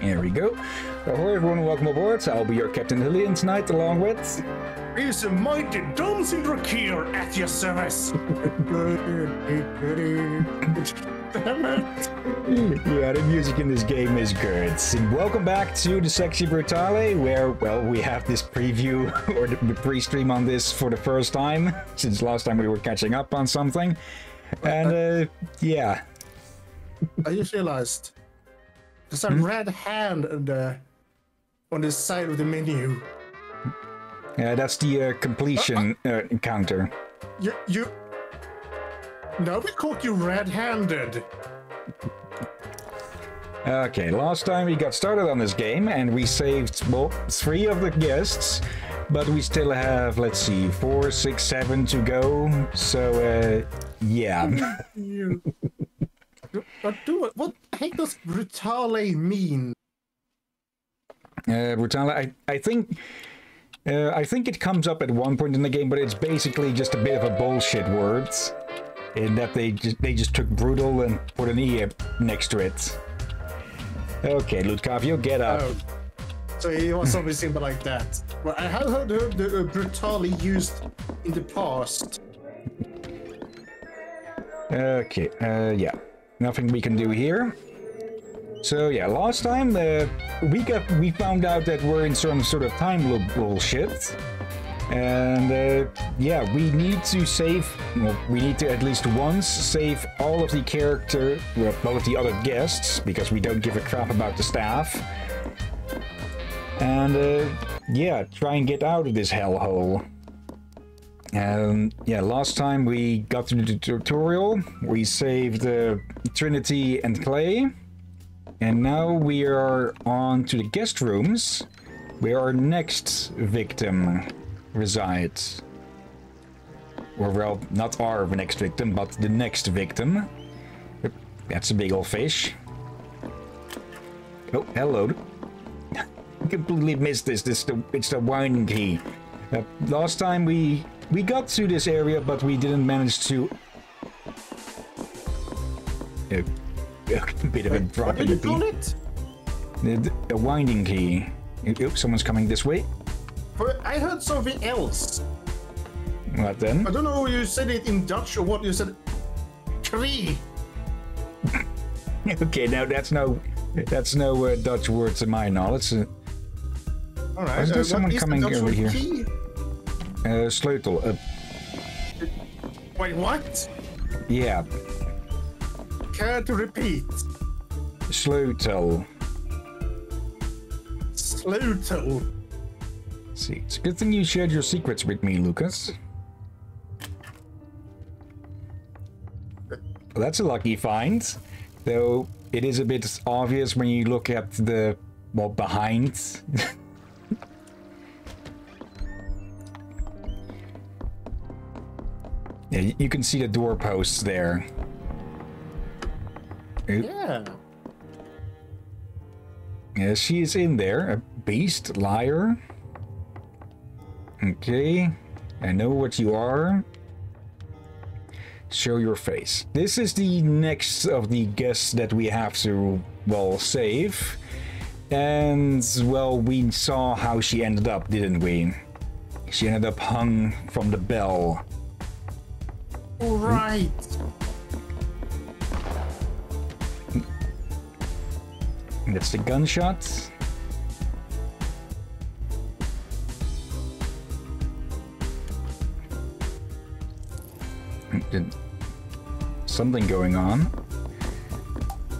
There we go. Hello everyone, welcome aboard. I'll be your Captain Hillyan tonight, along with... Is a mighty Domsin Drakir at your service. Damn it. Yeah, the music in this game is good. And welcome back to the Sexy Brutale, where, well, we have this preview, or the the pre-stream on this for the first time, since last time we were catching up on something. And, uh, yeah. I just realized there's a red hand on the, on the side of the menu. Yeah, that's the uh, completion uh, encounter. You, you. Now we caught you red-handed. Okay, last time we got started on this game and we saved, well, three of the guests, but we still have, let's see, four, six, seven to go. So, uh, yeah. You. Do it. What heck does brutale mean? Uh, Brutale, I, I think, uh, I think it comes up at one point in the game, but it's basically just a bit of a bullshit word. In that they just, they just took brutal and put an E next to it. Okay, Lafcadio, get up. Oh. So it was something simple like that. Well, I have heard the, the uh, brutale used in the past. Okay, uh, yeah. Nothing we can do here. So yeah, last time uh, we got we found out that we're in some sort of time loop bullshit, and uh, yeah, we need to save. Well, we need to at least once save all of the character, well, all of the other guests, because we don't give a crap about the staff. And uh, yeah, try and get out of this hellhole. Um, yeah, last time we got to the tutorial, we saved uh, Trinity and Clay. And now we are on to the guest rooms, where our next victim resides. Or, well, not our next victim, but the next victim. That's a big old fish. Oh, hello. completely missed this. This the, it's the winding key. Uh, last time we we got to this area, but we didn't manage to. A, a bit of a drop What in the beat. it? The, the winding key. Oh, someone's coming this way. But I heard something else. What then? I don't know you said it in Dutch or what you said. Tree. Okay, now that's no that's no uh, Dutch word to my knowledge. Uh, All right. Is there uh, someone is the coming over here? Key? uh, sleutel. Uh, Wait, what? yeah, Care to repeat? sleutel. Slutel. See, it's a good thing you shared your secrets with me, Lucas. Well, that's a lucky find, though it is a bit obvious when you look at the well behind. yeah, you can see the doorposts there. Oop. Yeah. Yeah, she is in there. A beast, liar. Okay, I know what you are. Show your face. This is the next of the guests that we have to, well, save. And, well, we saw how she ended up, didn't we? She ended up hung from the bell. All right. That's the gunshots. Something going on.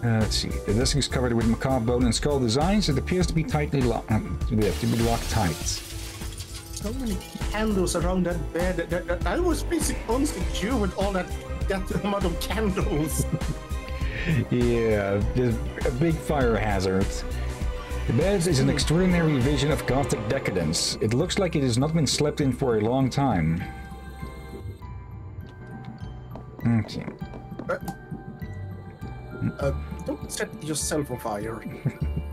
Uh, let's see. The desk is covered with macabre bone and skull designs. It appears to be tightly locked. to be to be locked tight. So many candles around that bed. I was basically insecure with all that that amount of candles. Yeah, a big fire hazard. The bed is an extraordinary vision of Gothic decadence. It looks like it has not been slept in for a long time. Okay. Uh, don't set yourself on fire.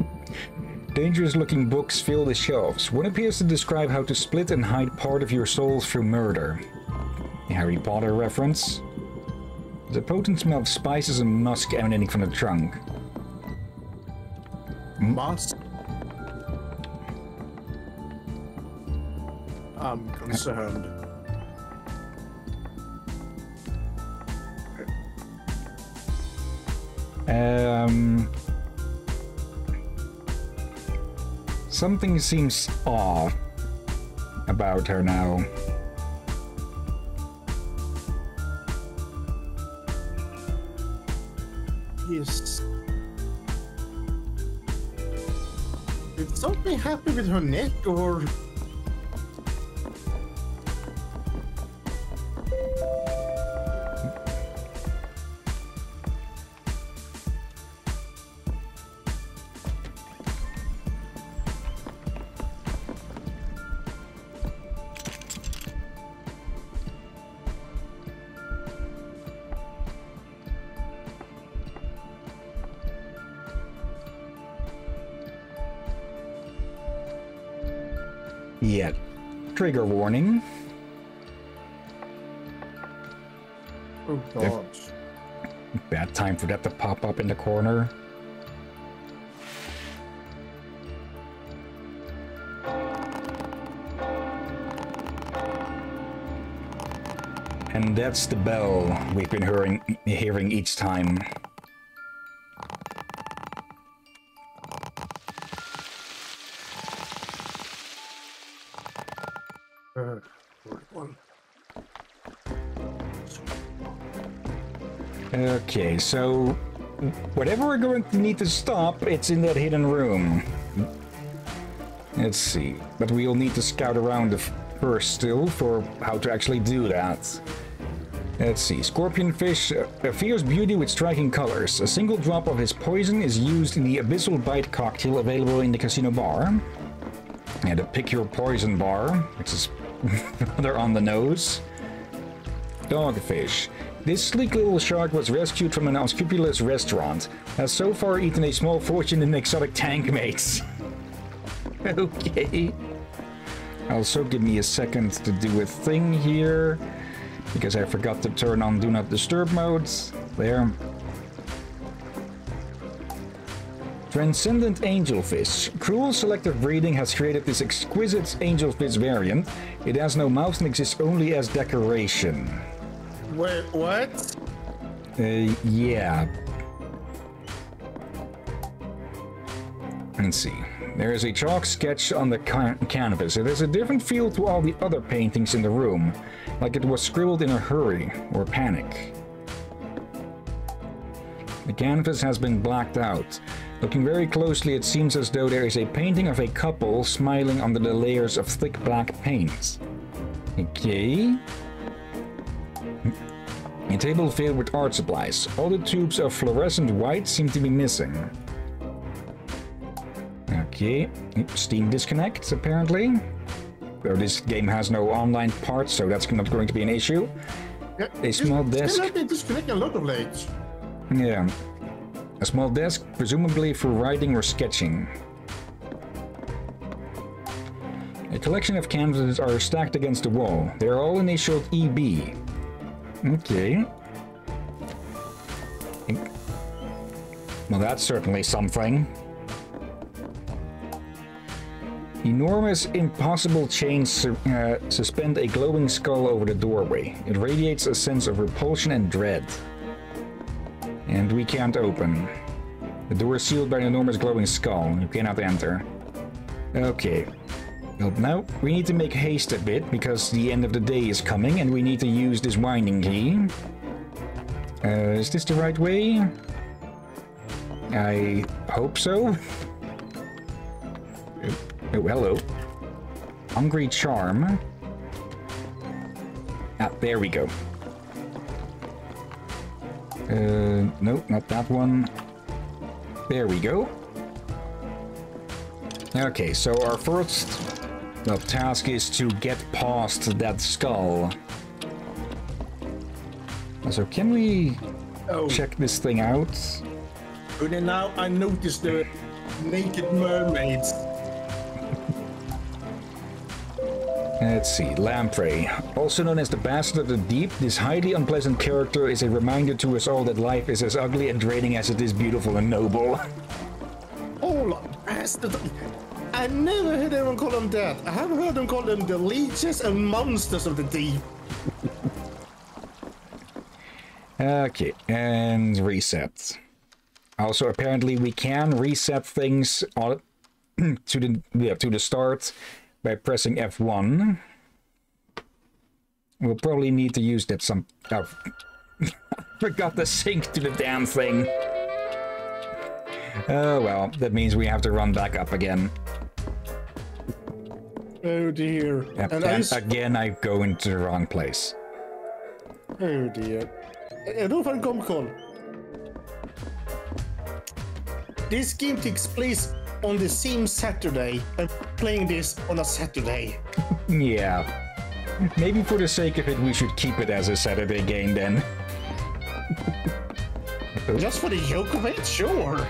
Dangerous looking books fill the shelves. One appears to describe how to split and hide part of your soul through murder. Harry Potter reference. There's a potent smell of spices and musk emanating from the trunk. Musk? I'm concerned. Um, something seems off about her now. Yes. Did something happen with her neck or Trigger warning. Oh god. Bad time for that to pop up in the corner. And that's the bell we've been hearing, hearing each time. Okay, so whatever we're going to need to stop, it's in that hidden room. Let's see, but we'll need to scout around the first still for how to actually do that. Let's see, scorpion fish, uh, a fierce beauty with striking colors. A single drop of his poison is used in the abyssal bite cocktail available in the casino bar. And a pick your poison bar, which is rather on the nose. Dogfish. This sleek little shark was rescued from an unscrupulous restaurant. Has so far eaten a small fortune in exotic tank mates. okay. Also, give me a second to do a thing here. Because I forgot to turn on Do Not Disturb modes. There. Transcendent Angelfish. Cruel selective breeding has created this exquisite angelfish variant. It has no mouth and exists only as decoration. Wait, what? Uh, yeah. Let's see. There is a chalk sketch on the ca- canvas. It has a different feel to all the other paintings in the room, like it was scribbled in a hurry or panic. The canvas has been blacked out. Looking very closely, it seems as though there is a painting of a couple smiling under the layers of thick black paint. Okay. A table filled with art supplies. All the tubes of fluorescent white seem to be missing. Okay, Steam disconnects apparently. Though this game has no online parts, so that's not going to be an issue. Yeah, A small desk. Still been disconnecting a lot of late. Yeah. A small desk, presumably for writing or sketching. A collection of canvases are stacked against the wall. They are all initialed EB. Okay. Well, that's certainly something. Enormous, impossible chains uh, suspend a glowing skull over the doorway. It radiates a sense of repulsion and dread. And we can't open. The door is sealed by an enormous glowing skull. You cannot enter. Okay. Well, now we need to make haste a bit because the end of the day is coming and we need to use this winding key. Uh, is this the right way? I hope so. Oh, oh, hello. Hungry Charm. Ah, there we go. Uh, no, not that one. There we go. Okay, so our first well, task is to get past that skull. So can we Oh, check this thing out? and then now I noticed the naked mermaids. Let's see, Lamprey. Also known as the Bastard of the Deep, this highly unpleasant character is a reminder to us all that life is as ugly and draining as it is beautiful and noble. Hold bastard. I never heard anyone call them that. I have heard them call them the leeches and monsters of the deep. Okay, and reset. Also, apparently we can reset things on, to the yeah, to the start by pressing F1. We'll probably need to use that some... Oh, forgot to sync to the damn thing. Oh well, that means we have to run back up again. Oh dear. Yep, and I again I go into the wrong place. Oh dear. Eh, eh, Är du från Comcon? This game takes place on the same Saturday. I'm playing this on a Saturday. Yeah. Maybe for the sake of it, we should keep it as a Saturday game then. Just for the joke of it, sure.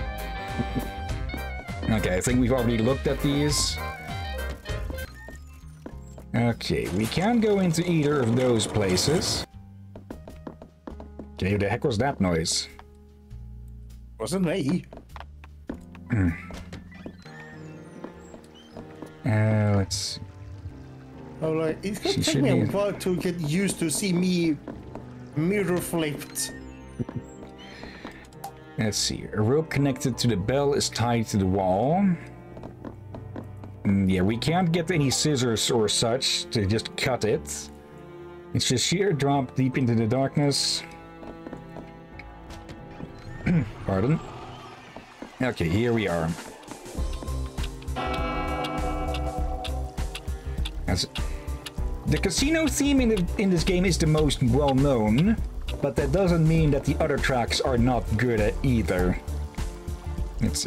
Okay, I think we've already looked at these. Okay, we can't go into either of those places. Okay, who the heck was that noise? Wasn't me. Uh, let's... I'm like, it's gonna She take me a be- while to get used to see me mirror flipped. Let's see. A rope connected to the bell is tied to the wall. Mm, yeah, we can't get any scissors or such to just cut it. It's just sheer drop deep into the darkness. Pardon. Okay, here we are. As the casino theme in, the, in this game is the most well known, but that doesn't mean that the other tracks are not good at either. It's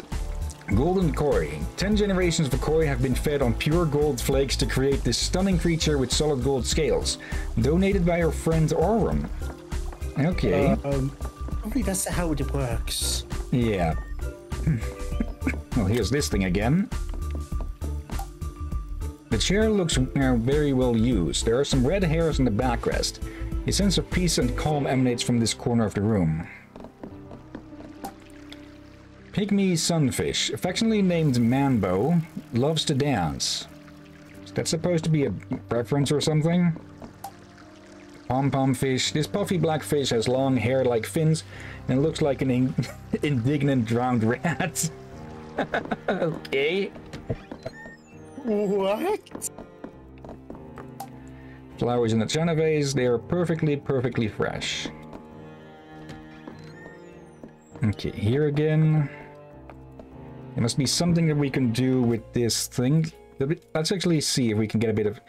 Golden Koi. Ten generations of Koi have been fed on pure gold flakes to create this stunning creature with solid gold scales. Donated by our friend Aurum. Okay. Um, probably that's how it works. Yeah. well, here's this thing again. The chair looks uh, very well used. There are some red hairs in the backrest. A sense of peace and calm emanates from this corner of the room. Pygmy sunfish, affectionately named Manbo, loves to dance. Is that supposed to be a reference or something? Pom-pom fish. This puffy black fish has long hair like fins and looks like an in- indignant drowned rat. okay. What? Flowers in the china vase, they are perfectly, perfectly fresh. Okay, here again. There must be something that we can do with this thing. Let's actually see if we can get a bit of...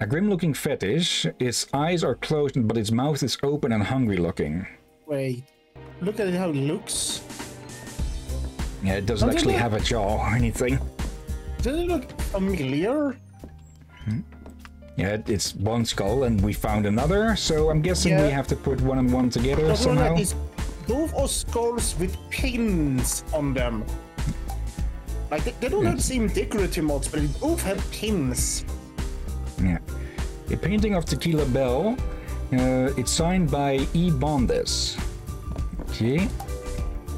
A grim-looking fetish. Its eyes are closed, but its mouth is open and hungry-looking. Wait. Look at how it looks. Yeah, it doesn't actually have a jaw or anything. Does it look familiar? Hmm? Yeah, it's one skull, and we found another, so I'm guessing we have to put one and one together one somehow. both are skulls with pins on them. Like they, they don't have seem decorative mods, but they both have pins. Yeah. A painting of Tequila Bell. Uh, it's signed by E. Bondes. Okay.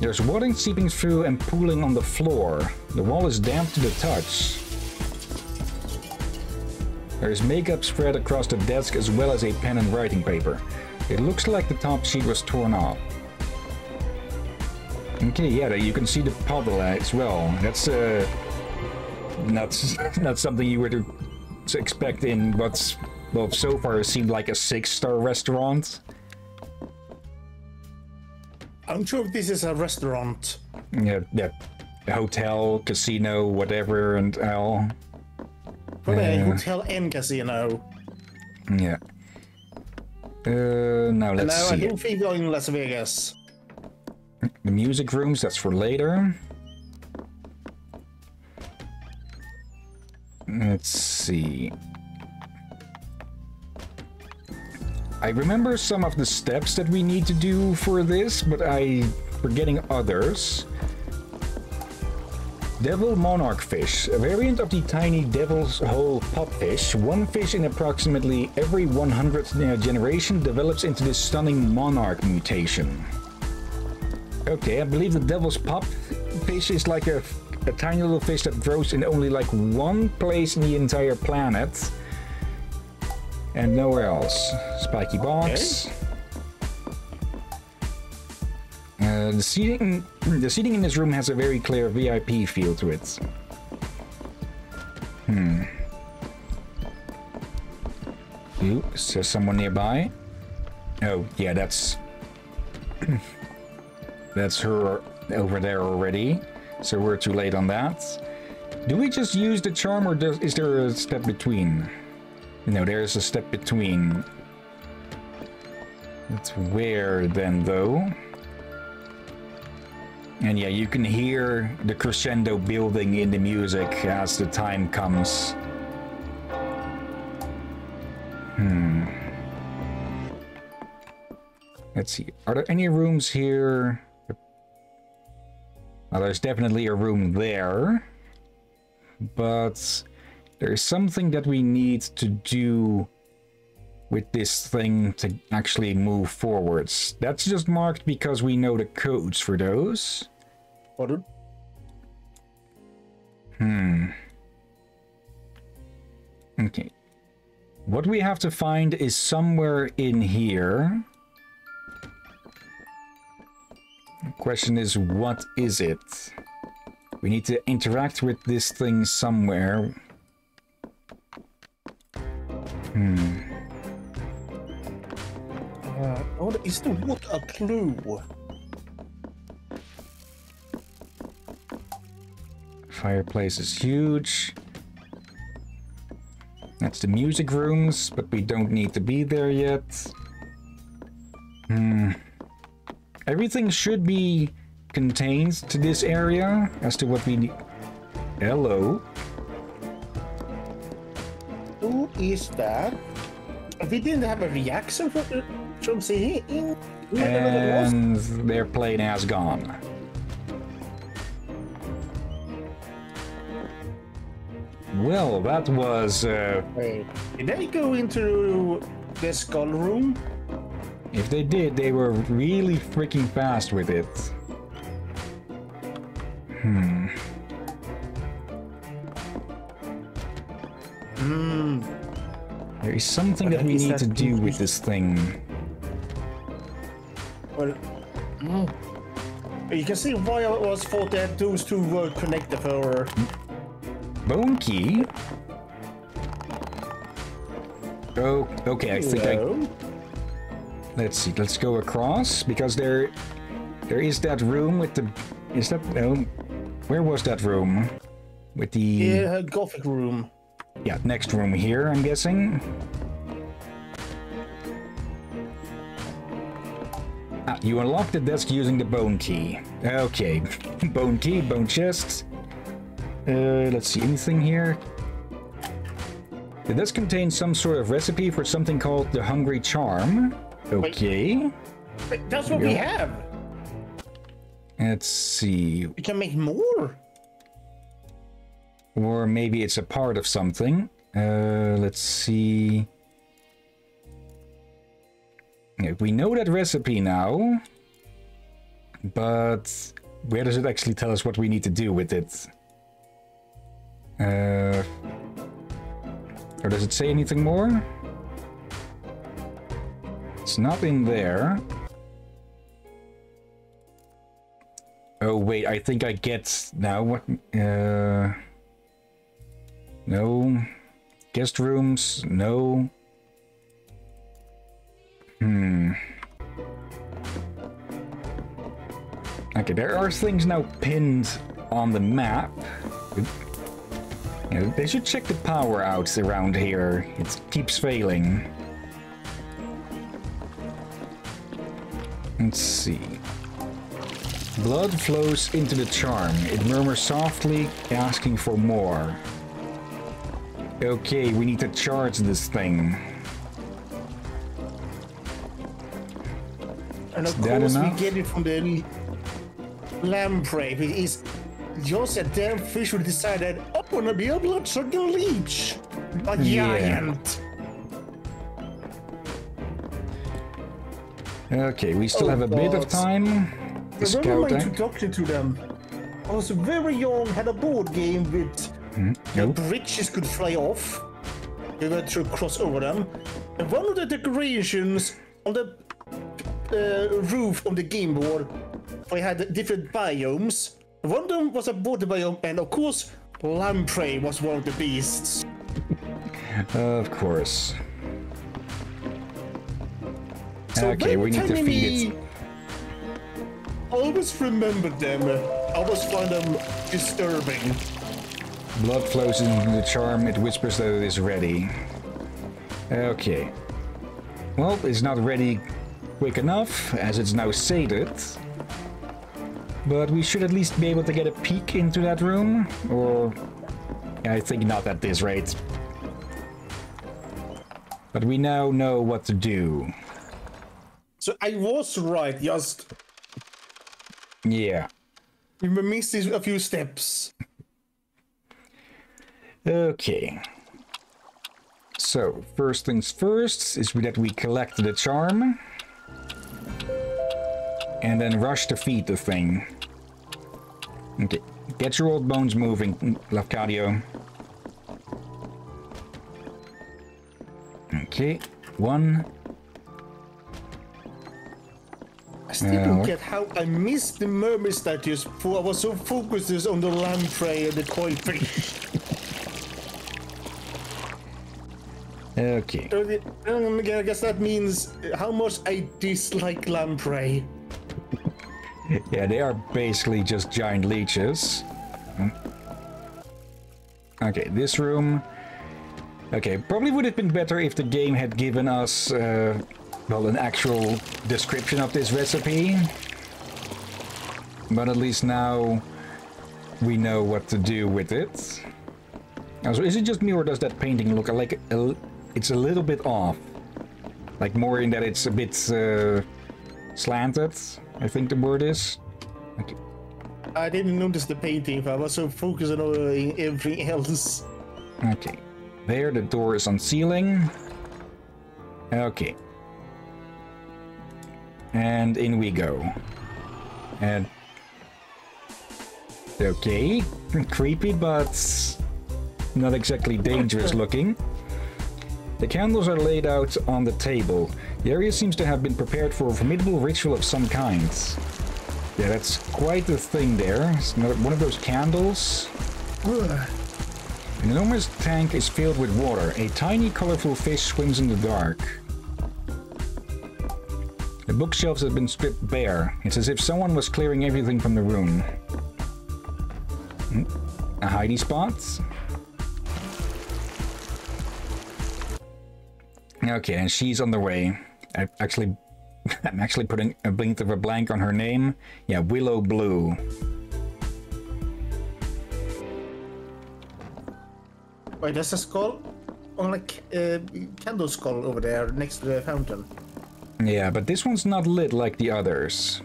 There's water seeping through and pooling on the floor. The wall is damp to the touch. There is makeup spread across the desk as well as a pen and writing paper. It looks like the top sheet was torn off. Okay, yeah, you can see the puddle as well. That's uh, not not something you were to to expect in what's well so far seemed like a six-star restaurant. I'm sure this is a restaurant. Yeah, yeah, hotel, casino, whatever, and all. Probably a hotel and casino. Yeah. Uh, now let's now I don't think we're in Las Vegas. The music rooms, that's for later. Let's see. I remember some of the steps that we need to do for this, but I forgetting others. Devil monarch fish, a variant of the tiny devil's hole pupfish. One fish in approximately every 100th uh, generation develops into this stunning monarch mutation. Okay, I believe the devil's pop fish is like a a tiny little fish that grows in only like one place in the entire planet. And nowhere else. Spiky box. Uh, the seating, the seating in this room has a very clear VIP feel to it. Hmm. Ooh, is there someone nearby? Oh, yeah, that's... that's her over there already. So we're too late on that. Do we just use the charm or does, is there a step between? No, there's a step between. It's where then, though? And yeah, you can hear the crescendo building in the music as the time comes. Hmm. Let's see. Are there any rooms here? Well, there's definitely a room there. But there's something that we need to do with this thing to actually move forwards. That's just marked because we know the codes for those. Pardon? Hmm. Okay. What we have to find is somewhere in here. Question is, what is it? We need to interact with this thing somewhere. Hmm. Uh, oh, is the what a clue? Fireplace is huge. That's the music rooms, but we don't need to be there yet. Hmm. Everything should be contained to this area as to what we need. Hello. Who is that? We didn't have a reaction from, from seeing. We never know what it was. And their plane has gone. Well, that was, uh, Wait, did they go into the skull room? If they did, they were really freaking fast with it. Hmm. Hmm. There is something that we need that to do with this thing. Well, mm. you can see why I was thought that those two were connected for. Bone key? Oh, okay, I think I... Let's see, let's go across, because there... There is that room with the... Is that... No. Where was that room? With the... Yeah, gothic room. Yeah, next room here, I'm guessing. Ah, you unlock the desk using the bone key. Okay, bone key, bone chest. Uh, let's see, anything here? The desk contains some sort of recipe for something called the Hungry Charm. Okay. Wait, That's what we have. Let's see. We can make more. Or maybe it's a part of something. Uh, let's see. We know that recipe now. But where does it actually tell us what we need to do with it? Uh, or does it say anything more? It's not in there. Oh wait, I think I get now what uh no. Guest rooms, no. Hmm. Okay, there are things now pinned on the map. You they should check the power outs around here. It keeps failing. Let's see. Blood flows into the charm. It murmurs softly, asking for more. Okay, we need to charge this thing. And of that course, enough? we get it from the lamprey. It is just a damn fish who decided, oh, I want to be a bloodsucking leech. A Yeah. giant. Okay, we still Oh, have a bit of time to Remember my introduction to them? I was very young, had a board game with Nope. bridges could fly off. You had to cross over them. And one of the decorations on the uh, roof of the game board, I had different biomes. One of them was a water biome, and of course, lamprey was one of the beasts. Of course. So okay, we need to feed it. I always remember them. I always find them disturbing. Blood flows into the charm, it whispers that it is ready. Okay. Well, it's not ready quick enough, as it's now sated. But we should at least be able to get a peek into that room, or... I think not at this rate. But we now know what to do. So I was right, just Yeah. we missed a few steps. Okay. So, first things first is that we collect the charm. And then rush to feed the thing. Okay. Get your old bones moving, Lafcadio. Okay. One. I still Yeah, don't get how I missed the mermaid statues for I was so focused on the lamprey and the koi fish. Okay. Um, I guess that means how much I dislike lamprey. Yeah, they are basically just giant leeches. Hmm. Okay, this room. Okay, probably would have been better if the game had given us, uh, well, an actual description of this recipe. But at least now we know what to do with it. Also, is it just me or does that painting look like a, it's a little bit off? Like more in that it's a bit uh, slanted, I think the word is. Okay. I didn't notice the painting, I was so focused on everything else. Okay. There, the door is unsealing. Okay. And in we go. And. Okay. Creepy, but not exactly dangerous looking. The candles are laid out on the table. The area seems to have been prepared for a formidable ritual of some kind. Yeah, that's quite the thing there. It's another- one of those candles. An enormous tank is filled with water. A tiny, colorful fish swims in the dark. The bookshelves have been stripped bare. It's as if someone was clearing everything from the room. Hmm, A hidey spot? Okay, and she's on the way. I actually, I'm actually putting a blink of a blank on her name. Yeah, Willow Blue. Wait, there's a skull on a uh, candle skull over there next to the fountain. Yeah, but this one's not lit like the others.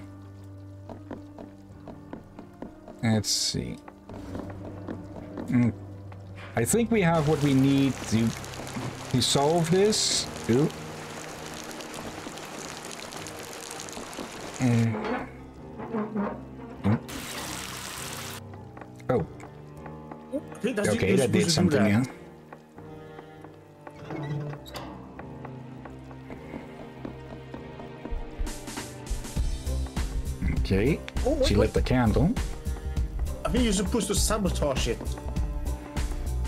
Let's see. Mm. I think we have what we need to, to solve this. Ooh. Uh. Mm. Oh, okay, that did supposed to do something, yeah. Okay, Oh, she lit the candle. I think you're supposed to sabotage it.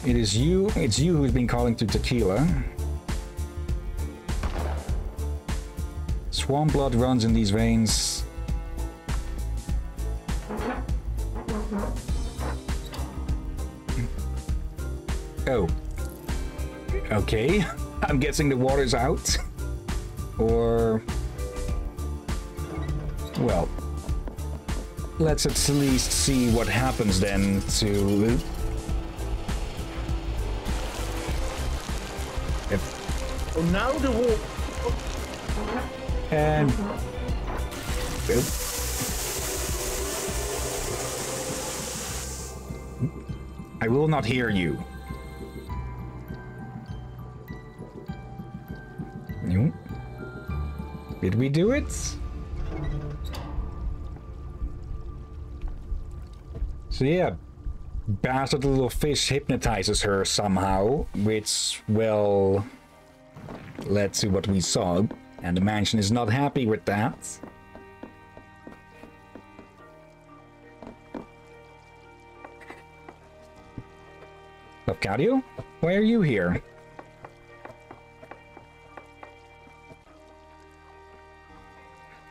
It is you, it's you who's been calling to tequila. Swan blood runs in these veins. Oh. Okay. I'm guessing the water's out. Or. Well. Let's at least see what happens then to. If, Oh, now the wall. and. Oop. I will not hear you. Did we do it? So yeah, bastard little fish hypnotizes her somehow, which, well, led to what we saw, and the mansion is not happy with that. Lafcadio, why are you here?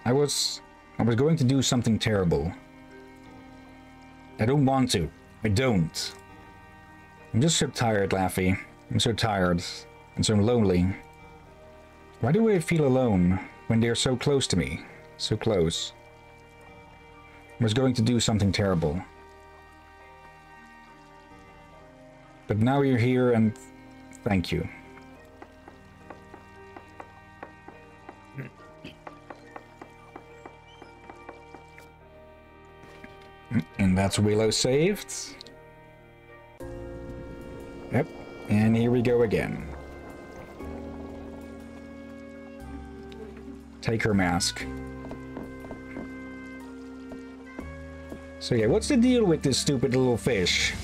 I was... I was going to do something terrible. I don't want to. I don't. I'm just so tired, Laffy. I'm so tired. And so lonely. Why do I feel alone when they're so close to me? So close. I was going to do something terrible. But now you're here and thank you. And that's Willow saved. Yep, and here we go again. Take her mask. So yeah, what's the deal with this stupid little fish?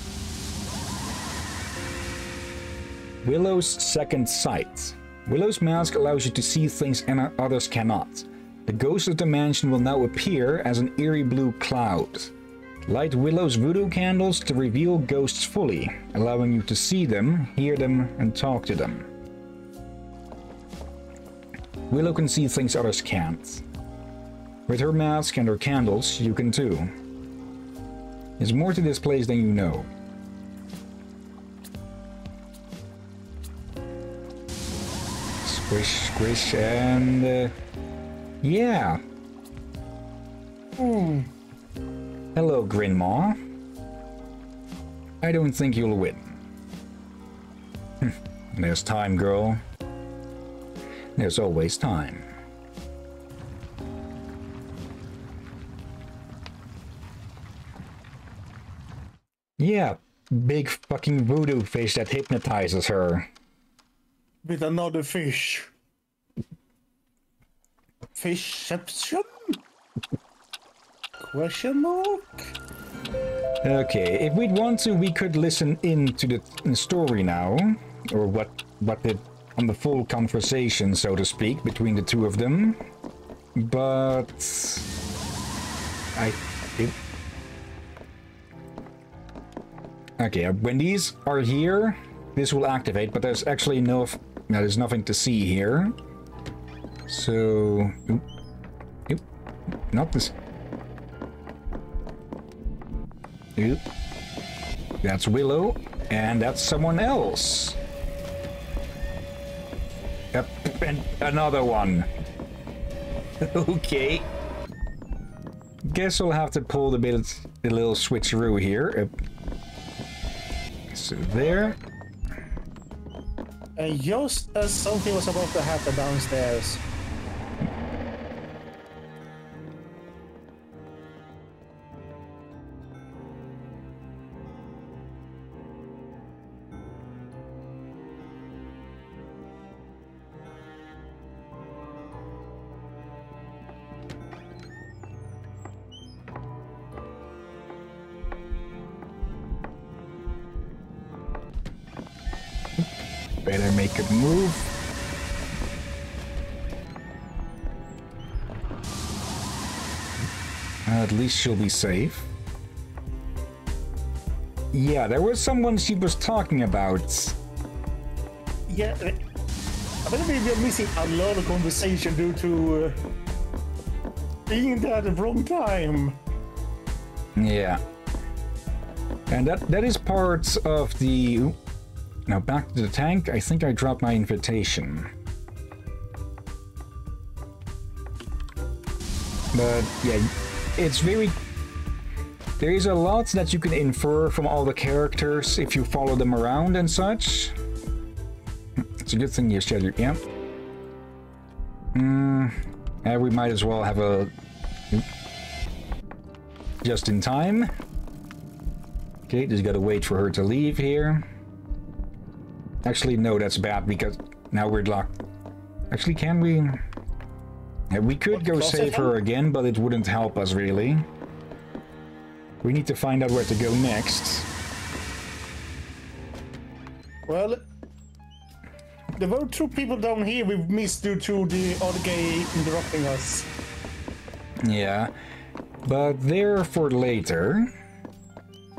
Willow's second sight. Willow's mask allows you to see things and others cannot. The ghost of the mansion will now appear as an eerie blue cloud. Light Willow's voodoo candles to reveal ghosts fully, allowing you to see them, hear them, and talk to them. Willow can see things others can't. With her mask and her candles, you can too. There's more to this place than you know. Squish, squish, and... Uh, yeah. Hmm. Hello, Grinmaw. I don't think you'll win. There's time, girl. There's always time. Yeah, big fucking voodoo fish that hypnotizes her. With another fish. Fishception? Question mark? Okay, if we'd want to, we could listen in to the story now, or what what the on the full conversation, so to speak, between the two of them. But I. It, okay, uh, when these are here, this will activate, but there's actually no. No, there's nothing to see here. So, oop, oop, not this. Oop. That's Willow, and that's someone else. Yep, and another one. okay. Guess we'll have to pull the bit, the little switcheroo here. So there. And just as something was about to happen downstairs, A move. At least she'll be safe. Yeah, there was someone she was talking about. yeah, I believe we're missing a lot of conversation due to uh, being there at the wrong time. Yeah. And that that is part of the now back to the tank. I think I dropped my invitation. But yeah, it's very there is a lot that you can infer from all the characters if you follow them around and such. It's a good thing you said it, yeah. Hmm. Yeah, we might as well have a just in time. Okay, just gotta wait for her to leave here. Actually, no, that's bad because now we're locked. Actually, can we? Yeah, we could What, go save her again, but it wouldn't help us really. We need to find out where to go next. Well, there were two people down here we missed due to the other guy interrupting us. Yeah, but they're for later.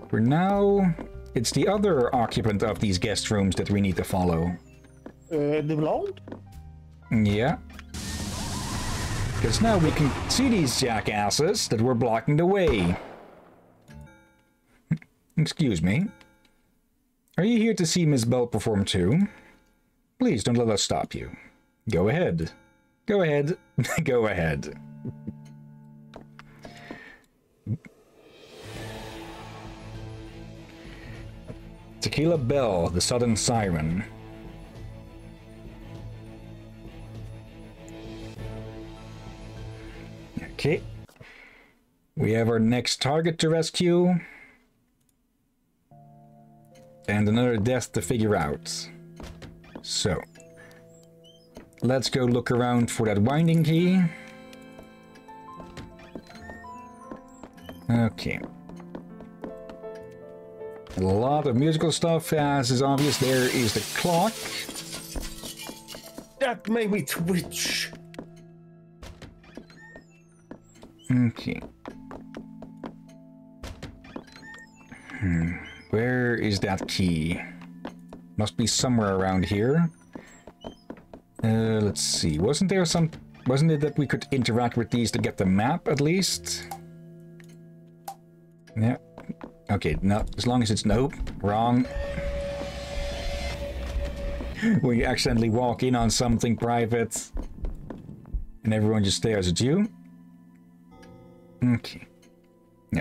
For now, it's the other occupant of these guest rooms that we need to follow. Uh, the blonde? Yeah. Because now we can see these jackasses that were blocking the way. Excuse me. Are you here to see Miss Bell perform too? Please don't let us stop you. Go ahead. Go ahead. Go ahead. Tequila Bell, the Southern Siren. Okay. We have our next target to rescue. And another death to figure out. So. Let's go look around for that winding key. Okay. A lot of musical stuff, as is obvious. There is the clock. That made me twitch. Okay. Hmm. Where is that key? Must be somewhere around here. Uh, let's see. Wasn't there some... Wasn't it that we could interact with these to get the map, at least? Yeah. Okay, no. As long as it's... Nope. Wrong. we accidentally walk in on something private. And everyone just stares at you. Okay.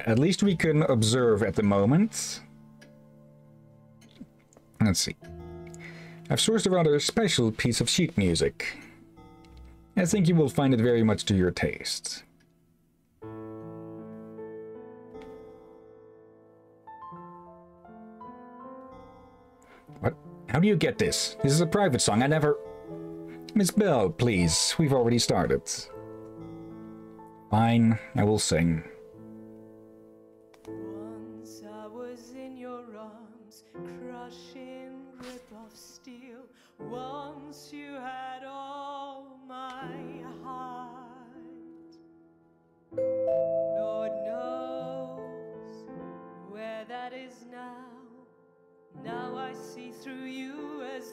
At least we can observe at the moment. Let's see. I've sourced a rather special piece of sheet music. I think you will find it very much to your taste. What? How do you get this? This is a private song. I never... Miss Bell, please. We've already started. Fine, I will sing.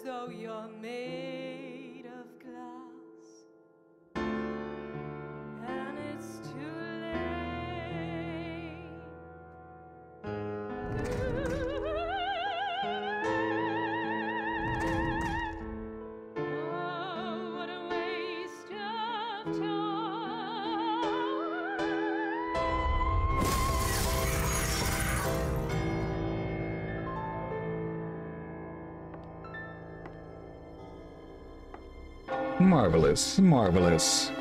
Though you're made Marvelous, marvelous.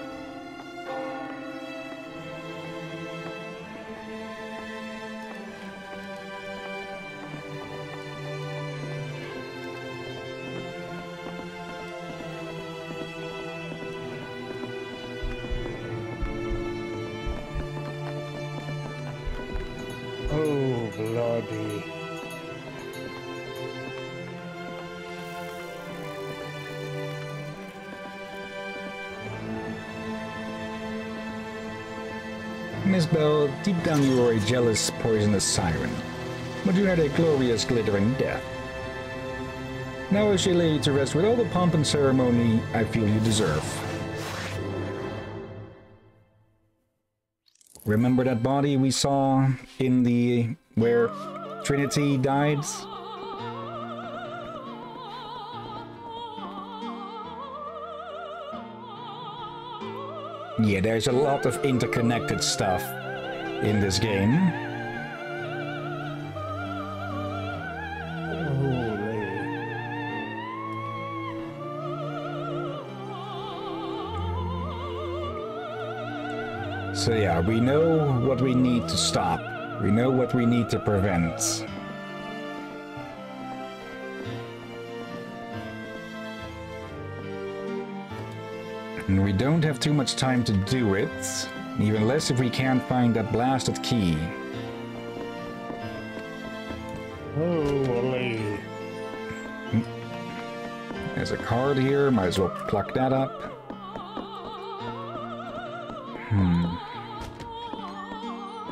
Down you were a jealous, poisonous siren, but you had a glorious, glittering death. Now I shall lay to rest with all the pomp and ceremony I feel you deserve. Remember that body we saw in the... where Trinity died? Yeah, there's a lot of interconnected stuff in this game. So yeah, we know what we need to stop. We know what we need to prevent. And we don't have too much time to do it. Even less if we can't find that blasted key. Holy. There's a card here. Might as well pluck that up. Hmm.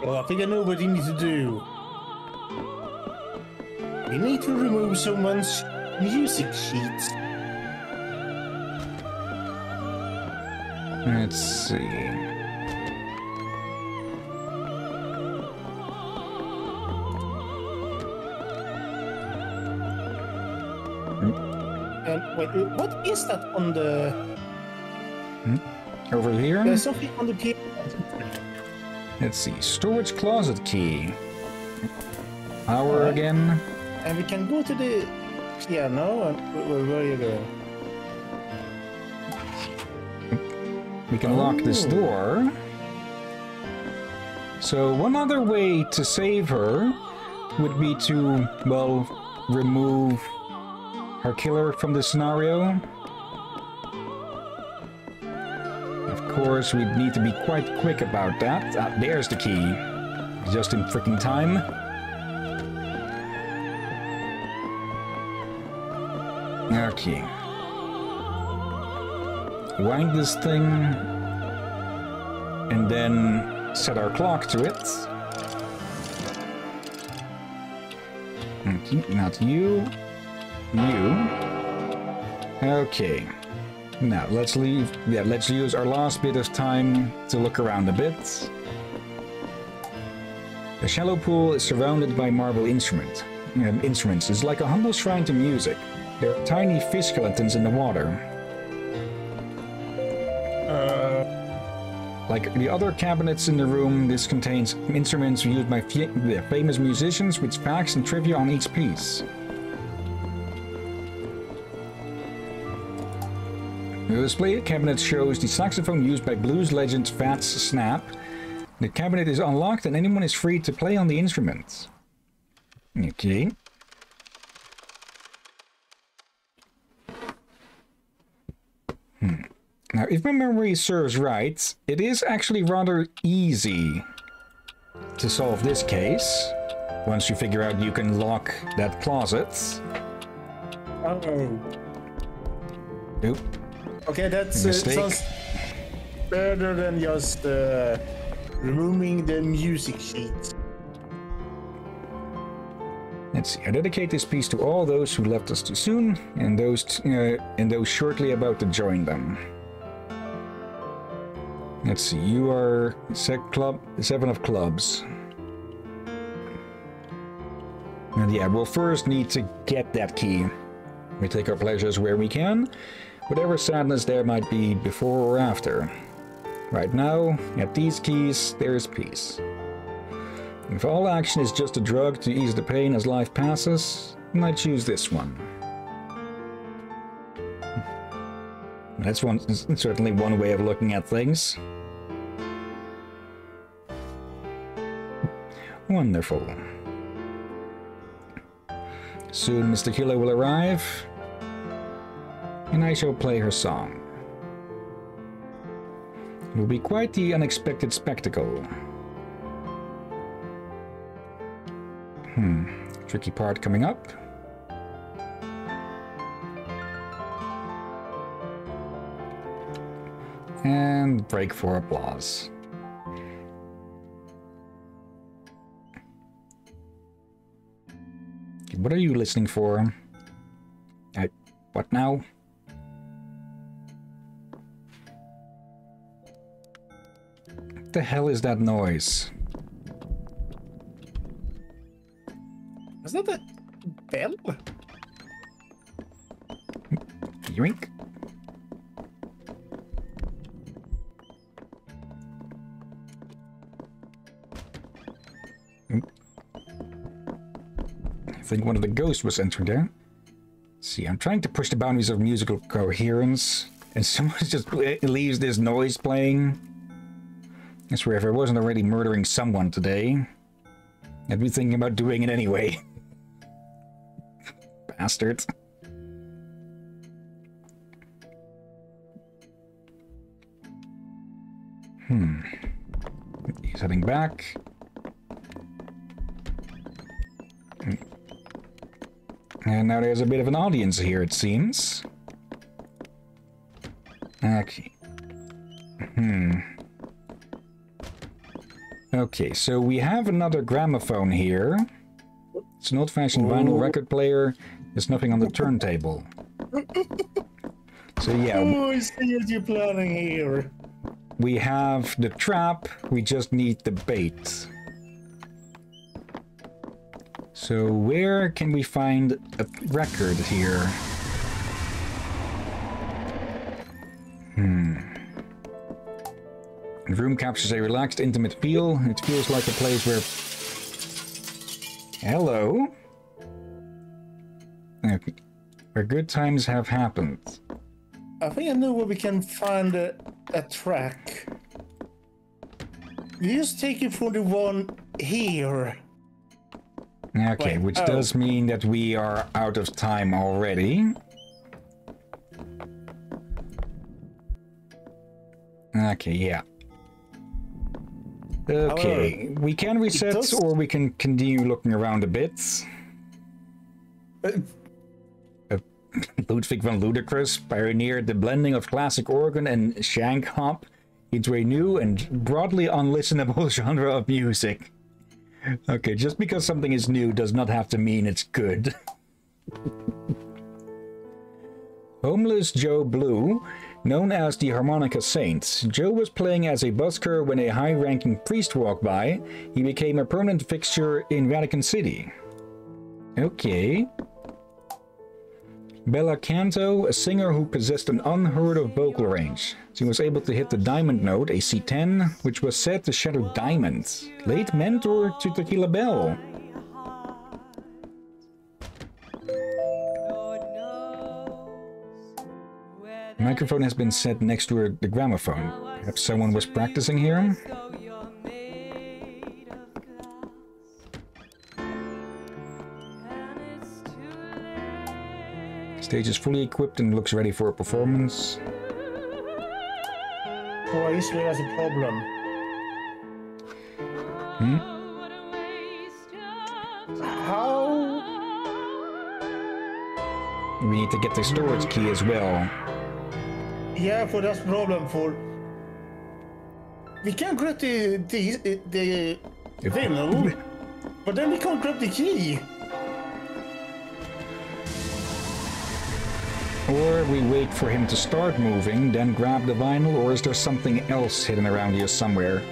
Well, I think I know what you need to do. We need to remove someone's music sheet. Let's see. Wait, what is that on the? Over here. There's something on the table. Let's see. Storage closet key. Power again. And we can go to the. Yeah, no. uh, Where, where are you going? We can lock this Oh. door. So one other way to save her would be to, well, remove our killer from the scenario. Of course, we'd need to be quite quick about that. Ah, there's the key. Just in freaking time. Okay. Wind this thing. And then set our clock to it. Okay, Not you. You. Okay. Now let's leave. Yeah, let's use our last bit of time to look around a bit. The shallow pool is surrounded by marble instrument, um, instruments. It's like a humble shrine to music. There are tiny fish skeletons in the water. Uh, Like the other cabinets in the room, this contains instruments used by famous musicians with facts and trivia on each piece. The display cabinet shows the saxophone used by blues legend Fats Snap. The cabinet is unlocked and anyone is free to play on the instruments. Okay. Hmm. Now, if my memory serves right, it is actually rather easy to solve this case. Once you figure out you can lock that closet. oh. Oop. Okay, that's uh, sounds better than just uh, removing the music sheet. Let's see. I dedicate this piece to all those who left us too soon, and those uh, and those shortly about to join them. Let's see. You are sec club seven of clubs. And yeah, we'll first need to get that key. We take our pleasures where we can, whatever sadness there might be before or after. Right now, at these keys, there is peace. If all action is just a drug to ease the pain as life passes, then I choose this one. Hmm. That's one certainly one way of looking at things. Wonderful. Soon Mr. Killer will arrive, and I shall play her song. It will be quite the unexpected spectacle. Hmm, tricky part coming up. And break for applause. What are you listening for? I, what now? What the hell is that noise? Is that a bell? Yoink. Hmm. I think one of the ghosts was entering eh? there. See, I'm trying to push the boundaries of musical coherence, and someone just leaves this noise playing. I swear, if I wasn't already murdering someone today, I'd be thinking about doing it anyway. Bastards. Hmm. He's heading back. And now there's a bit of an audience here, it seems. Okay. Hmm. Okay, so we have another gramophone here. It's an old-fashioned vinyl record player. There's nothing on the turntable. So yeah, Oh, I see what you're planning here. we have the trap. We just need the bait. So where can we find a record here? Hmm. Room captures a relaxed, intimate feel. It feels like a place where... Hello? Okay. Where good times have happened. I think I know where we can find a, a track. We just take it from the one here. Okay, which oh. does mean that we are out of time already. Okay, yeah. Okay, we can reset does- or we can continue looking around a bit. Uh, Uh, Ludwig van Ludacris pioneered the blending of classic organ and shank hop into a new and broadly unlistenable genre of music. Okay, just because something is new does not have to mean it's good. Homeless Joe Blue, known as the Harmonica Saints, Joe was playing as a busker when a high ranking priest walked by. He became a permanent fixture in Vatican City. Okay. Bella Canto, a singer who possessed an unheard of vocal range. She was able to hit the diamond note, a C10, which was said to shatter diamonds. Late mentor to Tequila Bell. The microphone has been set next to the gramophone. Perhaps someone was practicing here? though you're made of glass. And it's too late. Stage is fully equipped and looks ready for a performance. Boy, this really has a problem. What a waste of How? We need to get the storage key as well. Yeah, for that's problem for. We can grab the the the vinyl, but then we can't grab the key. Or we wait for him to start moving, then grab the vinyl, or is there something else hidden around here somewhere?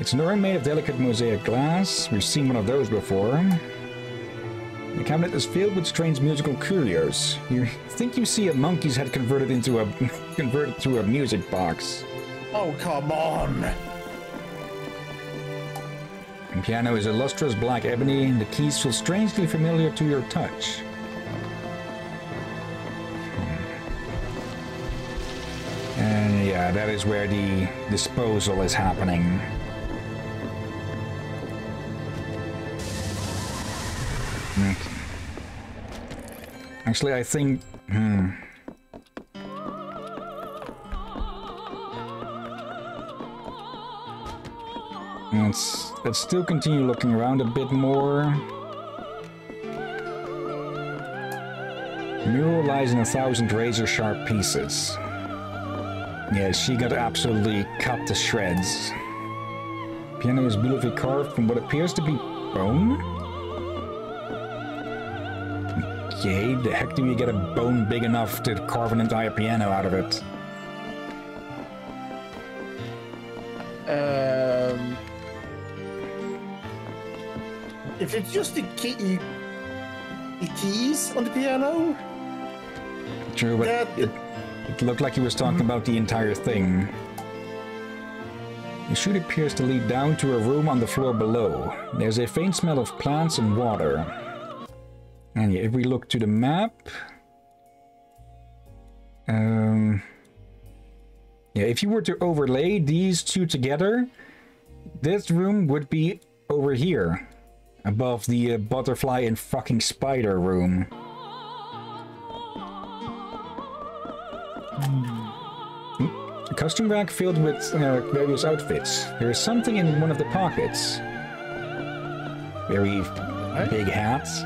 It's an urn made of delicate mosaic glass. We've seen one of those before. The cabinet is filled with strange musical curios. You think you see a monkey's head converted into a converted to a music box. Oh come on! The piano is a lustrous black ebony. And the keys feel strangely familiar to your touch. Hmm. And yeah, that is where the disposal is happening. Actually, I think. Hmm. Let's let's still continue looking around a bit more. Mural lies in a thousand razor sharp pieces. Yes, she got absolutely cut to shreds. Piano is beautifully carved from what appears to be bone. Okay, the heck do you get a bone big enough to carve an entire piano out of it? Um, if it's just the key, the keys on the piano, True, but That- it, it looked like he was talking about the entire thing. The chute appears to lead down to a room on the floor below. There's a faint smell of plants and water. And yeah, if we look to the map... Um, yeah, if you were to overlay these two together, this room would be over here. Above the uh, butterfly and fucking spider room. A costume rack filled with uh, various outfits. There is something in one of the pockets. Very big hats.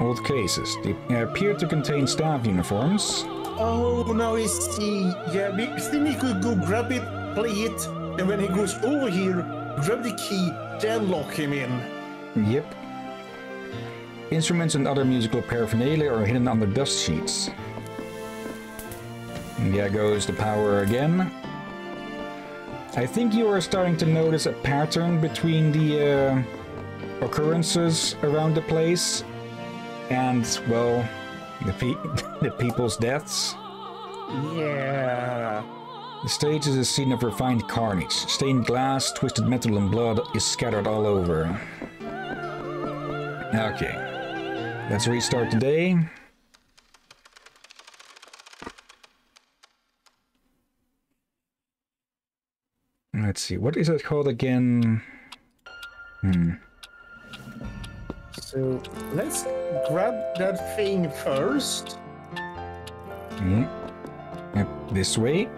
Old cases. They appear to contain staff uniforms. Oh, now I see. Yeah, we then he could go grab it, play it, and when he goes over here, grab the key, then lock him in. Yep. Instruments and other musical paraphernalia are hidden under dust sheets. And there goes the power again. I think you are starting to notice a pattern between the uh, occurrences around the place and, well, the, pe- the people's deaths. Yeah. The stage is a scene of refined carnage. Stained glass, twisted metal, and blood is scattered all over. Okay. Let's restart the day. Let's see, what is it called again? Hmm. So let's grab that thing first. Hmm. Yep, this way.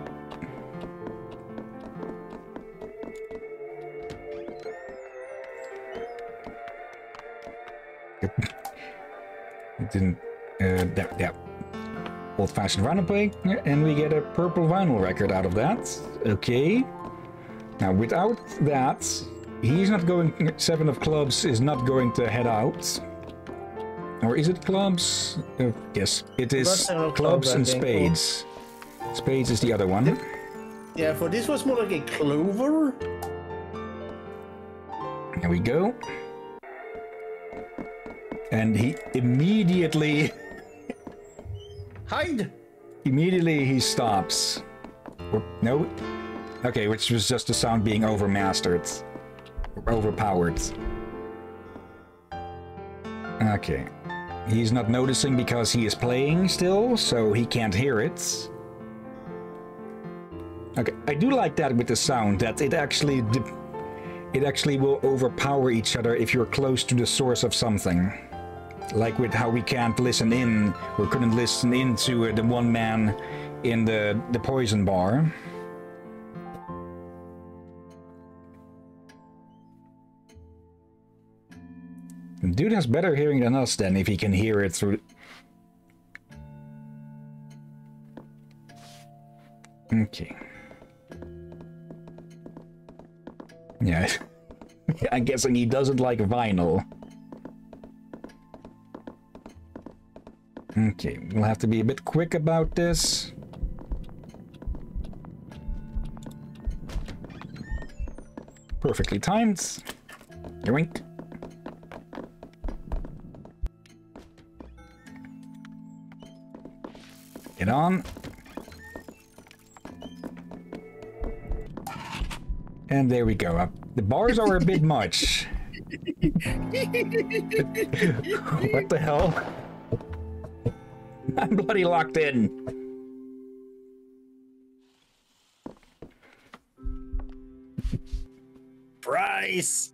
Yep. It didn't. Uh, that, that. Old fashioned vinyl play, and we get a purple vinyl record out of that. Okay. Now, without that, he's not going. Seven of clubs is not going to head out. Or is it clubs? Uh, yes, it is That's seven of clubs clubs, and spades. Spades is the other one. Yeah, for this was more like a clover. There we go. And he immediately, Hide! immediately he stops. Or- No? Okay, which was just the sound being overmastered. Overpowered. Okay. He's not noticing because he is playing still, so he can't hear it. Okay, I do like that with the sound, that it actually it actually will overpower each other if you're close to the source of something. Like with how we can't listen in, or couldn't listen into uh, the one man in the, the poison bar. Dude has better hearing than us then if he can hear it through. Okay. Yeah. I'm guessing he doesn't like vinyl. Okay, we'll have to be a bit quick about this. Perfectly timed. Yoink. Get on. And there we go. Uh, The bars are a bit much. what the hell? I'm bloody locked in. Price!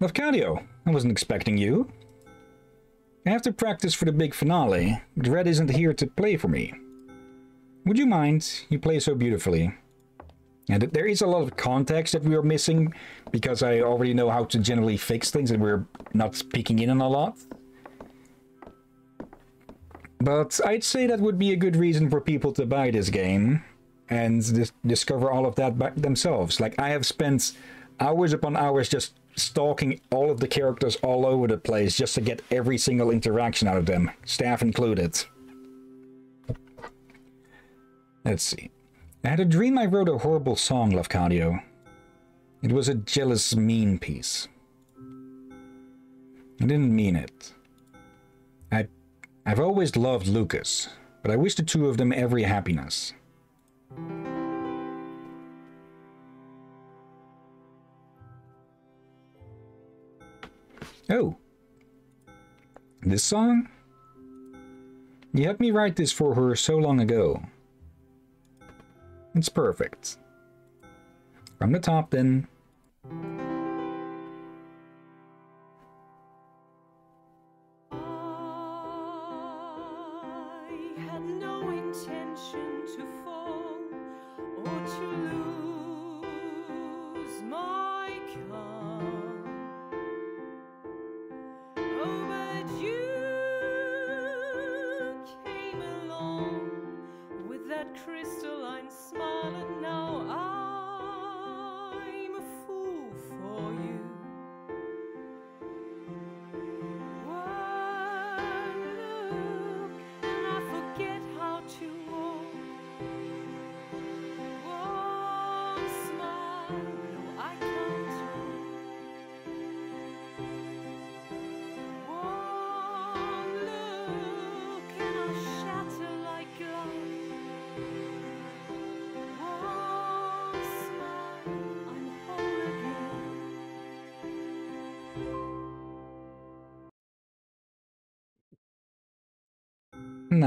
Lafcadio, I wasn't expecting you. I have to practice for the big finale, but Red isn't here to play for me. Would you mind? You play so beautifully. And there is a lot of context that we are missing, because I already know how to generally fix things and we're not peeking in on a lot. But I'd say that would be a good reason for people to buy this game and dis- discover all of that by themselves. Like, I have spent hours upon hours just stalking all of the characters all over the place just to get every single interaction out of them, staff included. Let's see. I had a dream I wrote a horrible song, Lafcadio. It was a jealous, mean piece. I didn't mean it. I, I've always loved Lucas, but I wish the two of them every happiness. Oh. This song? You had me write this for her so long ago. It's perfect. From the top, then.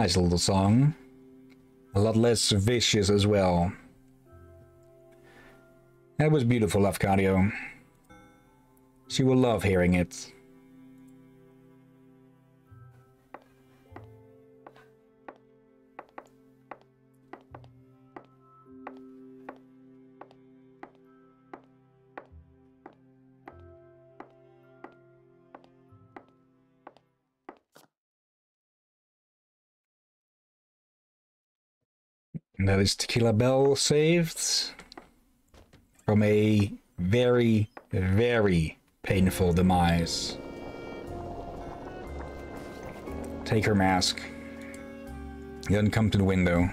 Nice little song. A lot less vicious as well. That was beautiful, Lafcadio. She will love hearing it. And that is Tequila Bell saved from a very, very painful demise. Take her mask. Then come to the window.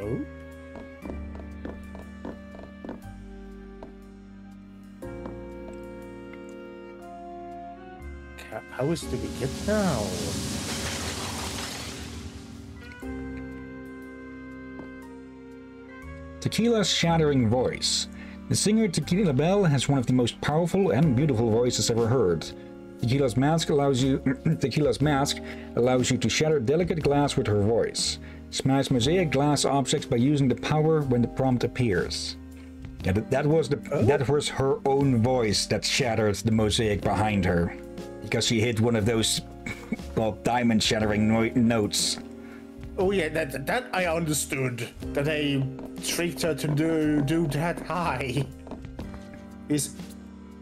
Oh? How is do we get now? Tequila's shattering voice. The singer Tequila Bell has one of the most powerful and beautiful voices ever heard. Tequila's mask allows you Tequila's mask allows you to shatter delicate glass with her voice. Smash mosaic glass objects by using the power when the prompt appears. Yeah, that, that was the oh. that was her own voice that shattered the mosaic behind her, because she hit one of those well diamond shattering no- notes. Oh yeah, that that I understood. That they tricked her to do do that high. Is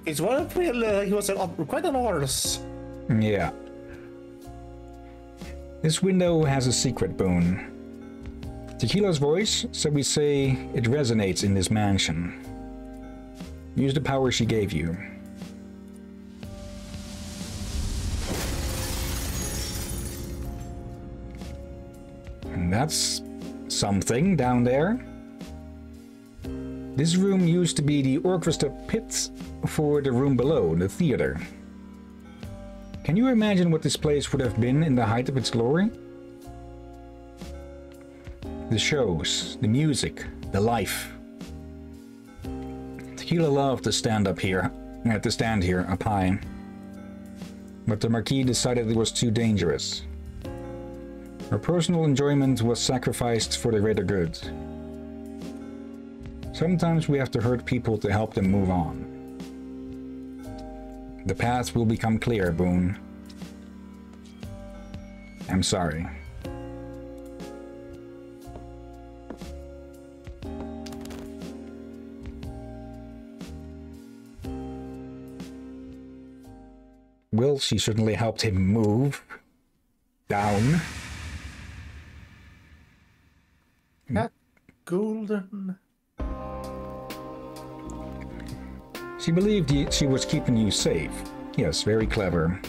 is one of? Uh, he was a, quite an arse. Yeah. This window has a secret Boone. Tequila's voice, so we say it resonates in this mansion. Use the power she gave you. That's something down there. This room used to be the orchestra pit for the room below, the theater. Can you imagine what this place would have been in the height of its glory? The shows, the music, the life. Tequila loved to stand up here, uh, to stand here up high. But the Marquis decided it was too dangerous. Her personal enjoyment was sacrificed for the greater good. Sometimes we have to hurt people to help them move on. The path will become clear, Boone. I'm sorry. Will, she certainly helped him move down. Mm. That golden. She believed she was keeping you safe. Yes, very clever.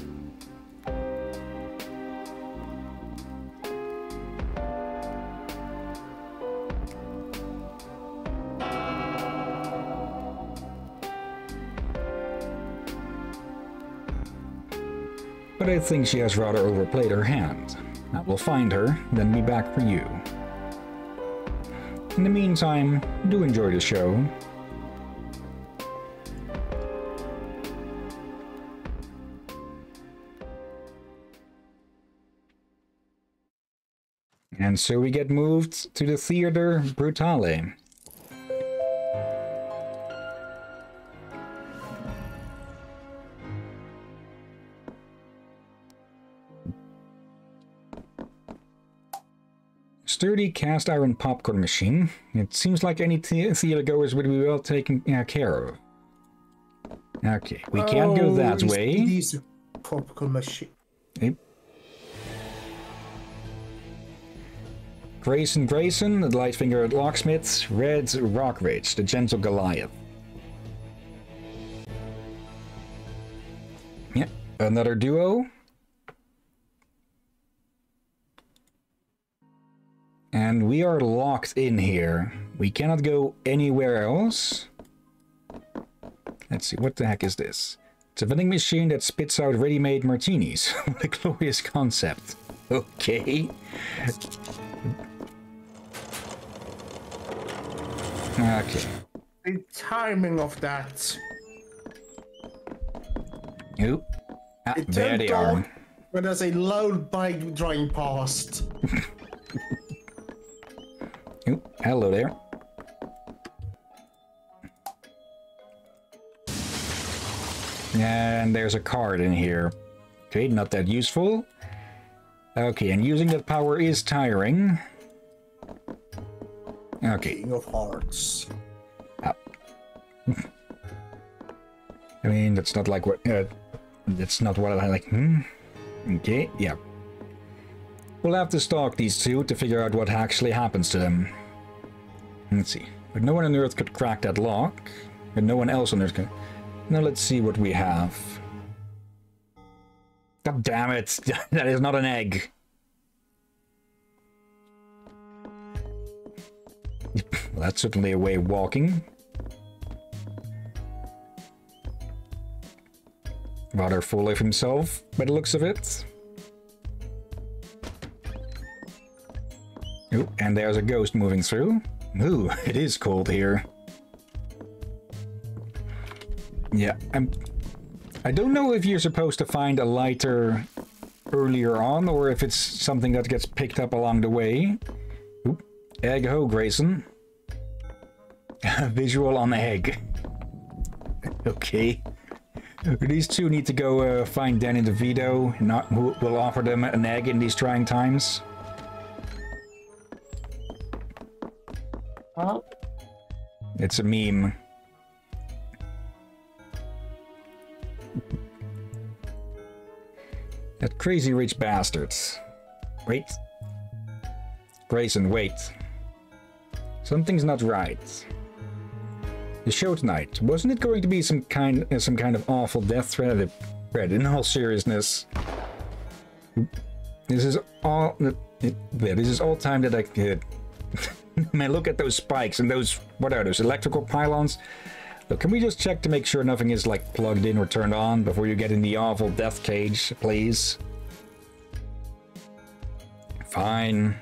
But I think she has rather overplayed her hand. I will find her, then be back for you. In the meantime, do enjoy the show. And so we get moved to the Theater Brutale. Sturdy cast iron popcorn machine. It seems like any theater goers would be well taken uh, care of. Okay, we can't go that Oh, way. These popcorn machine. Yep. Grayson Grayson, the light Lightfinger Locksmith, Red Rockridge, the Gentle Goliath. Yep, another duo. And we are locked in here. We cannot go anywhere else. Let's see, what the heck is this? It's a vending machine that spits out ready-made martinis. what a glorious concept. Okay. Okay. The timing of that. Oop. Ah, there they are. when there's a loud bike driving past. Oop, hello there. And there's a card in here. Okay, not that useful. Okay, and using that power is tiring. Okay, King of Hearts. I mean, that's not like what... Uh, that's not what I like. Hmm? Okay, yeah. We'll have to stalk these two to figure out what actually happens to them. Let's see. But no one on Earth could crack that lock. And no one else on Earth can... Now let's see what we have. God damn it! that is not an egg. well, that's certainly a way of walking. Rather full of himself, by the looks of it. And there's a ghost moving through. Ooh, it is cold here. Yeah, I'm... I don't know if you're supposed to find a lighter earlier on, or if it's something that gets picked up along the way. Oop. Egg ho, Grayson. Visual on the egg. okay. These two need to go uh, find Danny DeVito, not will offer them an egg in these trying times. It's a meme. that crazy rich bastards. Wait. Grayson, wait. Something's not right. The show tonight wasn't it going to be some kind, uh, some kind of awful death threat? Fred, in all seriousness, this is all. This is all time that I could. Man, look at those spikes and those. What are those? Electrical pylons? Look, can we just check to make sure nothing is like plugged in or turned on before you get in the awful death cage, please? Fine.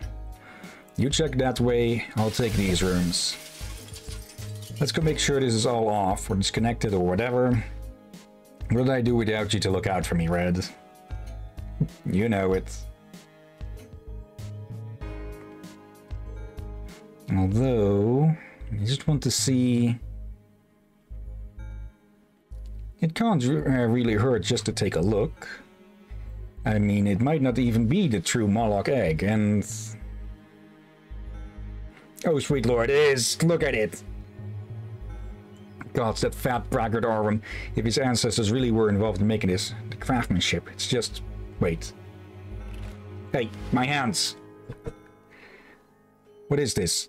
You check that way, I'll take these rooms. Let's go make sure this is all off or disconnected or whatever. What did I do without you to look out for me, Red? you know it. Although, I just want to see... It can't uh, really hurt just to take a look. I mean, it might not even be the true Moloch egg, and... Oh, sweet lord, it is! Look at it! Gods, that fat braggart Orwin. If his ancestors really were involved in making this, the craftsmanship, it's just... Wait. Hey, my hands! What is this?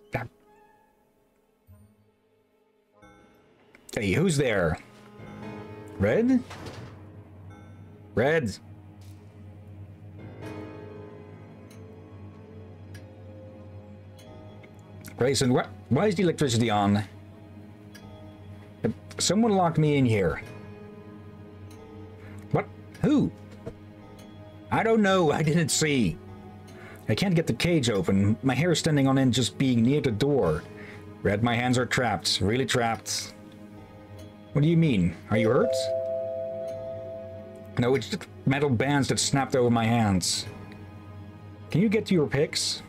Hey, who's there? Red? Red? Grayson, wh why is the electricity on? Someone locked me in here. What? Who? I don't know. I didn't see. I can't get the cage open. My hair is standing on end just being near the door. Red, my hands are trapped. Really trapped. What do you mean? Are you hurt? No, it's just metal bands that snapped over my hands. Can you get to your picks?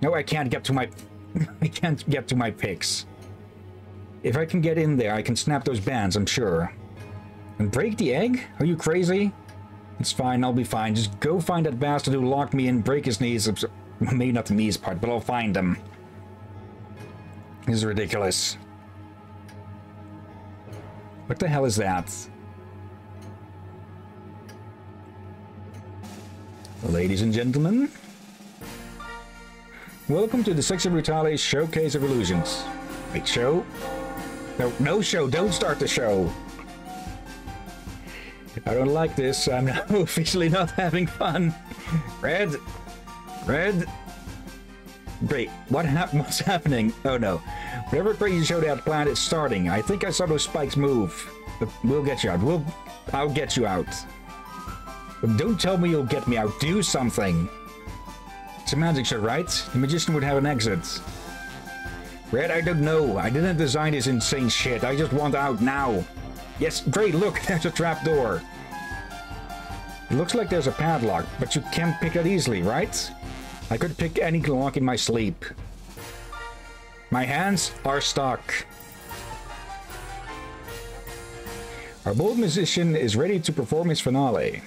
No, I can't get to my... I can't get to my picks. If I can get in there, I can snap those bands, I'm sure. And break the egg? Are you crazy? It's fine, I'll be fine. Just go find that bastard who locked me in, break his knees. Maybe not the knees part, but I'll find him. This is ridiculous. What the hell is that? Ladies and gentlemen, Welcome to the Sexy Brutale Showcase of Illusions. Wait, show? No, no show. Don't start the show. I don't like this. I'm officially not having fun. Red. Red. Great. What hap- What's happening? Oh no. Whatever crazy showdown plan is starting. I think I saw those spikes move. We'll get you out. We'll. I'll get you out. But don't tell me you'll get me out. Do something. It's a magic show, right? The magician would have an exit. Red, I don't know. I didn't design this insane shit. I just want out now. Yes, great, look, there's a trap door. It looks like there's a padlock, but you can't pick it easily, right? I could pick any lock in my sleep. My hands are stuck. Our bold musician is ready to perform his finale.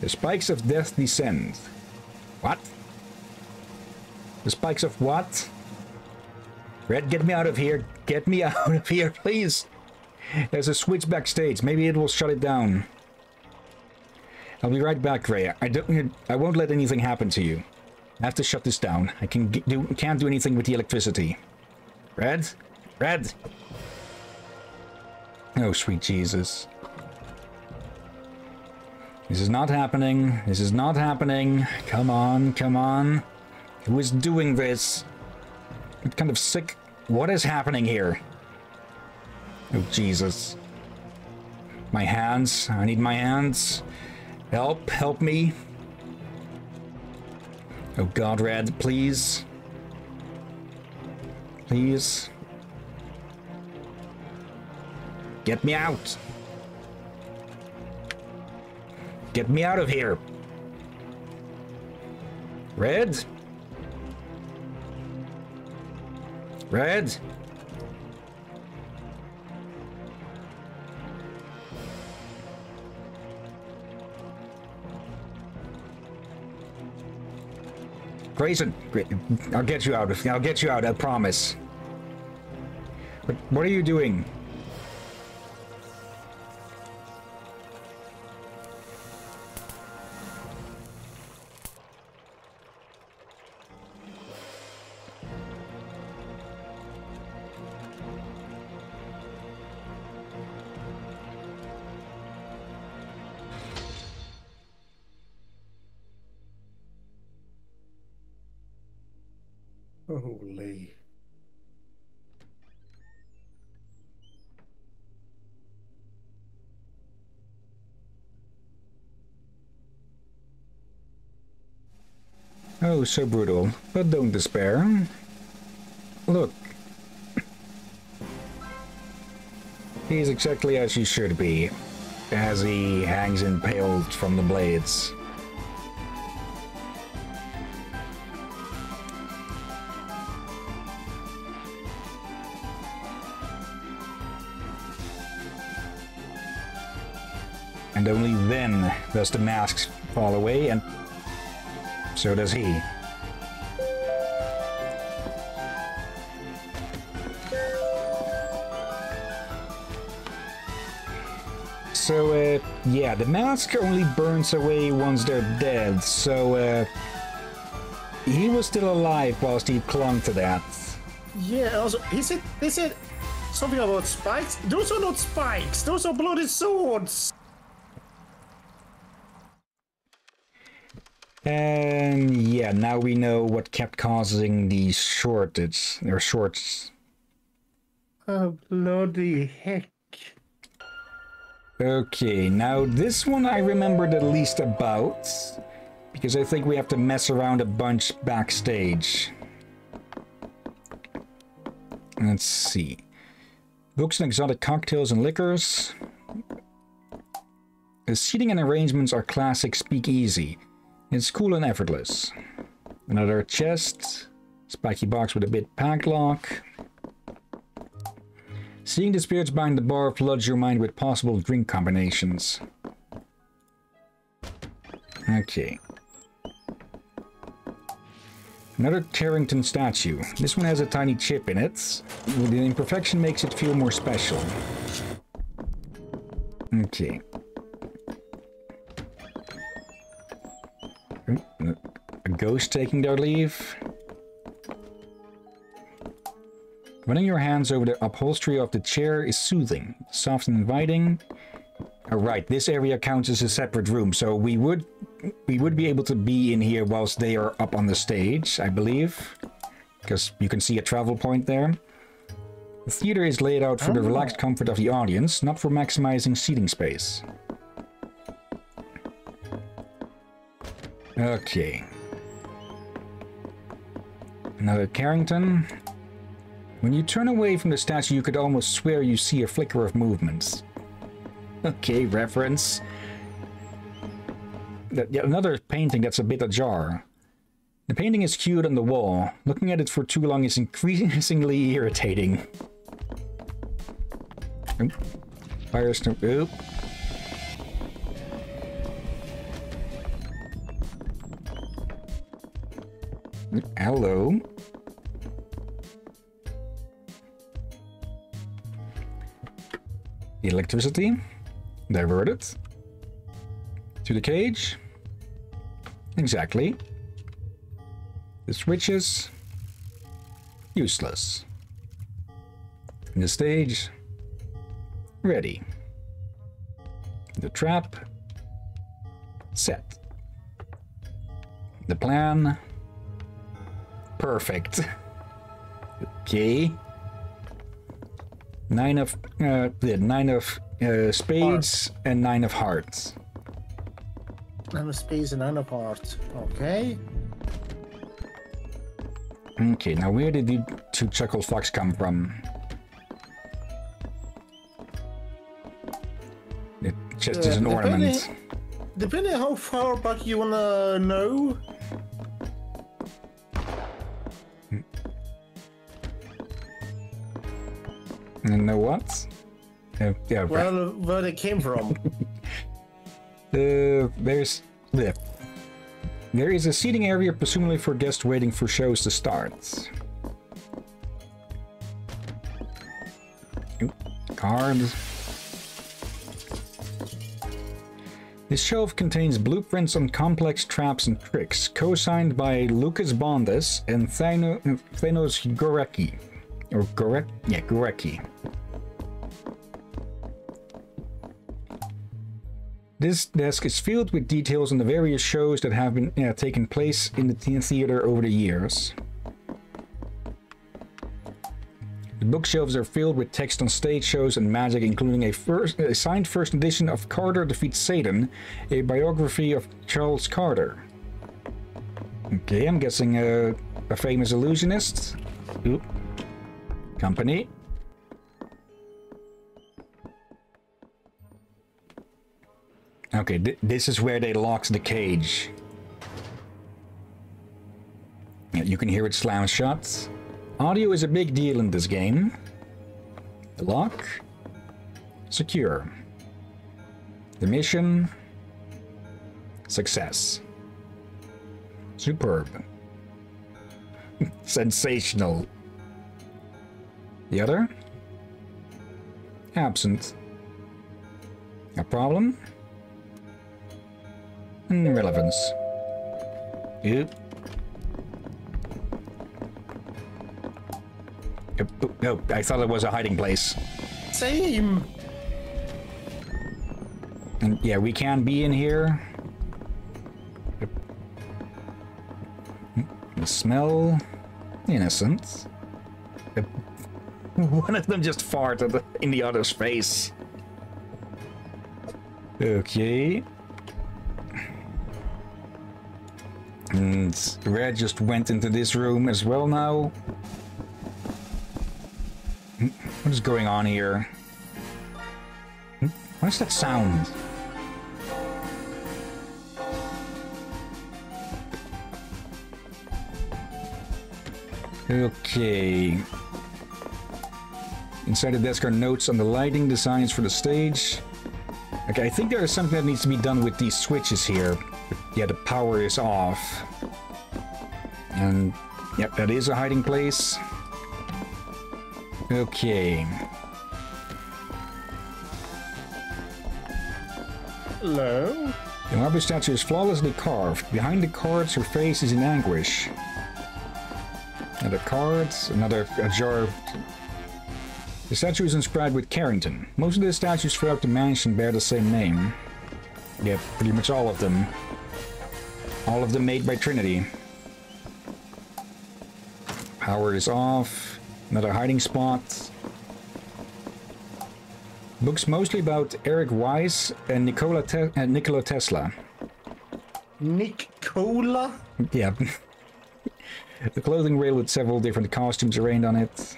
The spikes of death descend. What? The spikes of what? Red, get me out of here. Get me out of here, please. There's a switch backstage. Maybe it will shut it down. I'll be right back, Ray. I don't. I won't let anything happen to you. I have to shut this down. I can do, can't do anything with the electricity. Red, Red. Oh, sweet Jesus. This is not happening. This is not happening. Come on, come on. Who is doing this? What kind of sick... What is happening here? Oh, Jesus. My hands. I need my hands. Help, help me. Oh, God, Red, please. Please. Get me out. Get me out of here. Red? Red? Grayson. I'll get you out. I'll get you out, I promise. But what are you doing? Oh, so brutal. But don't despair. Look. He's exactly as he should be, as he hangs impaled from the blades. And only then does the mask fall away, and so does he. Yeah, the mask only burns away once they're dead, so, uh, he was still alive whilst he clung to that. Yeah, also, he said, they said something about spikes. Those are not spikes, those are bloody swords. And yeah, now we know what kept causing the shortage, or shorts. Oh, bloody heck. Okay, now this one I remember the least about, because I think we have to mess around a bunch backstage. Let's see. Books and exotic cocktails and liquors. The seating and arrangements are classic speakeasy. It's cool and effortless. Another chest. Spiky box with a bit padlock. Seeing the spirits behind the bar floods your mind with possible drink combinations. Okay. Another Carrington statue. This one has a tiny chip in it. The imperfection makes it feel more special. Okay. Hmm, a ghost taking their leave. Running your hands over the upholstery of the chair is soothing, soft and inviting. All right, this area counts as a separate room, so we would we would be able to be in here whilst they are up on the stage, I believe, because you can see a travel point there. The theater is laid out for the oh. relaxed comfort of the audience, not for maximizing seating space. Okay. Another Carrington. When you turn away from the statue, you could almost swear you see a flicker of movements. Okay, reference. Another painting that's a bit ajar. The painting is cued on the wall. Looking at it for too long is increasingly irritating. Oop. Firestone. Oop. Hello. Electricity. Diverted. To the cage. Exactly. The switches. Useless. The stage. Ready. The trap. Set. The plan. Perfect. okay. Nine of uh, nine of uh, spades and nine of hearts. Nine of space and nine of hearts. Okay. Okay, now where did the two chuckle fox come from? It just Uh, is an ornament. depending- Depending how far back you wanna know. And know what? Uh, yeah, right. Well, where they came from. Uh, there's the. There is a seating area, presumably for guests waiting for shows to start. Cards. This shelf contains blueprints on complex traps and tricks, co-signed by Lucas Bondas and Thano- Thanos Gorecki. Or Gorek? Yeah, Gorecki. This desk is filled with details on the various shows that have been uh, taken place in the theater over the years. The bookshelves are filled with text on stage shows and magic, including a, first, a signed first edition of Carter Defeats Satan, a biography of Charles Carter. Okay, I'm guessing a, a famous illusionist. Oop. Company. Okay, th- this is where they locked the cage. You can hear it slam shut. Audio is a big deal in this game. The lock. Secure. The mission. Success. Superb. Sensational. The other? Absent. A problem? Irrelevance. Oop, oop, oop, I thought it was a hiding place. Same. And yeah, we can be in here. Hmm, the smell innocent. One of them just farted in the other's face. Okay. And Red just went into this room as well now. What is going on here? What is that sound? Okay. Inside the desk are notes on the lighting designs for the stage. Okay, I think there is something that needs to be done with these switches here. Yeah, the power is off. And, yep, that is a hiding place. Okay. Hello. The marble statue is flawlessly carved. Behind the cards, her face is in anguish. Another card, another a jar. The statue is inscribed with Carrington. Most of the statues throughout the mansion bear the same name. Yeah, pretty much all of them. All of them made by Trinity. Power is off. Another hiding spot. Books mostly about Eric Weiss and Nikola, Te- uh, Nikola Tesla. Nick Cola? Yeah. the clothing rail with several different costumes arranged on it.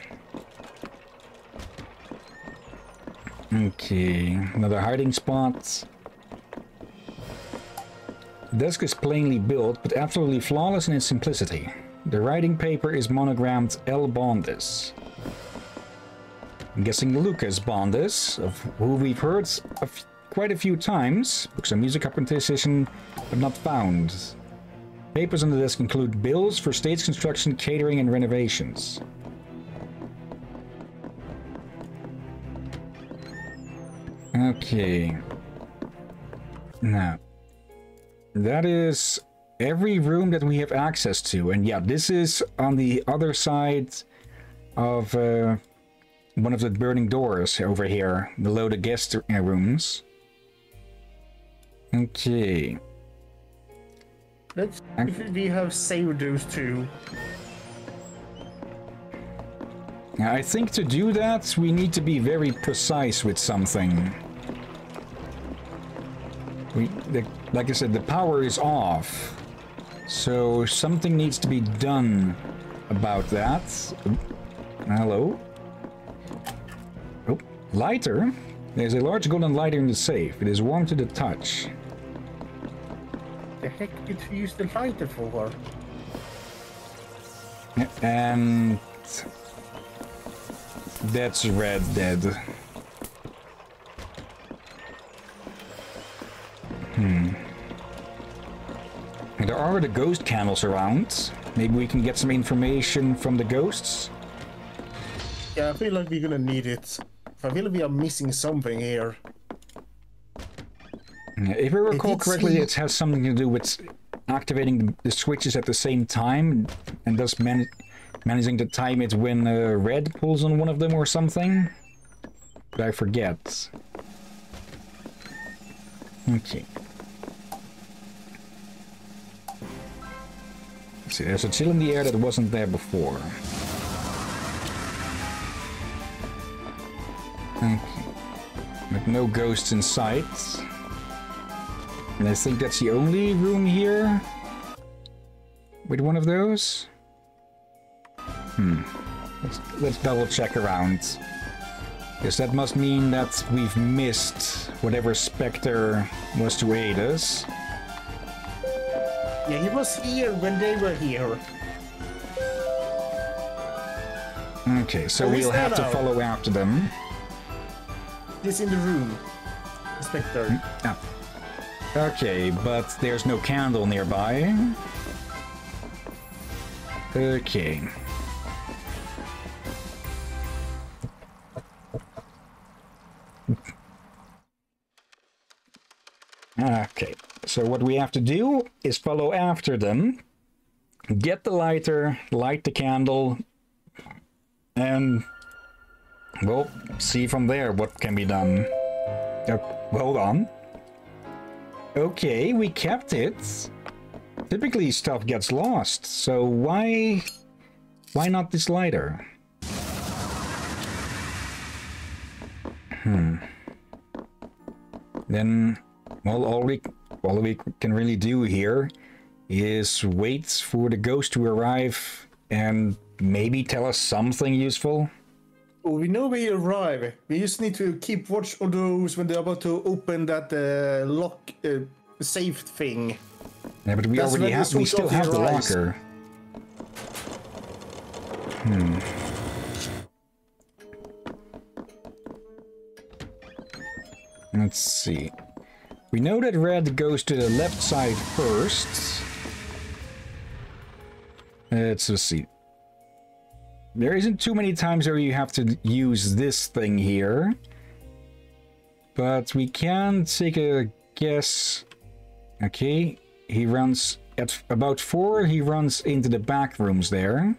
Okay, another hiding spot. The desk is plainly built, but absolutely flawless in its simplicity. The writing paper is monogrammed L. Bondis. I'm guessing Lucas Bondis, of who we've heard a quite a few times. Books on music composition, but not found. Papers on the desk include bills for stage construction, catering, and renovations. Okay. Now, that is every room that we have access to. And yeah, this is on the other side of uh, one of the burning doors over here, below the guest uh, rooms. Okay. Let's if we have saved those two. I think to do that, we need to be very precise with something. We, the, like I said, the power is off. So something needs to be done about that. Hello? Oh, lighter? There's a large golden lighter in the safe. It is warm to the touch. The heck did you use the lighter for? And... That's Red Dead. Hmm. There are the ghost candles around. Maybe we can get some information from the ghosts. Yeah, I feel like we're gonna need it. I feel like we are missing something here. If I recall did correctly, seem- it has something to do with activating the, the switches at the same time, and thus man managing to time it when uh, red pulls on one of them or something. But I forget. Okay. See, there's a chill in the air that wasn't there before. But no ghosts in sight. And I think that's the only room here with one of those. Hmm. Let's, let's double check around. Because that must mean that we've missed whatever Spectre was to aid us. Yeah, he was here when they were here. Okay, so we'll have to out? follow after them. This in the room. Inspector. Ah. Okay, but there's no candle nearby. Okay. So what we have to do is follow after them, get the lighter, light the candle, and we'll see from there what can be done. Uh, hold on. Okay, we kept it. Typically stuff gets lost, so why why not this lighter? Hmm. Then well all we all we can really do here is wait for the ghost to arrive and maybe tell us something useful. Oh, we know we arrive. We just need to keep watch on those when they're about to open that uh, lock uh, safe thing. Yeah, but we That's already have we still have the locker. Hmm. Let's see. We know that red goes to the left side first. Let's just see. There isn't too many times where you have to use this thing here. But we can take a guess. Okay, he runs at about four, he runs into the back rooms there.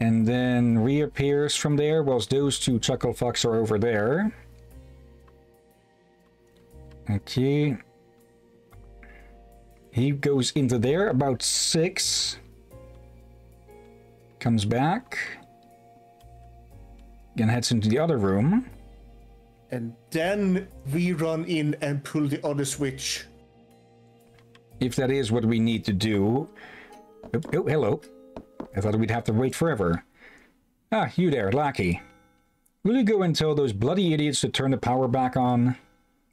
And then reappears from there whilst those two chuckle fucks are over there. Okay. He goes into there about six. Comes back. Then heads into the other room. And then we run in and pull the other switch. If that is what we need to do. Oh, oh, hello. I thought we'd have to wait forever. Ah, you there, Lackey. Will you go and tell those bloody idiots to turn the power back on?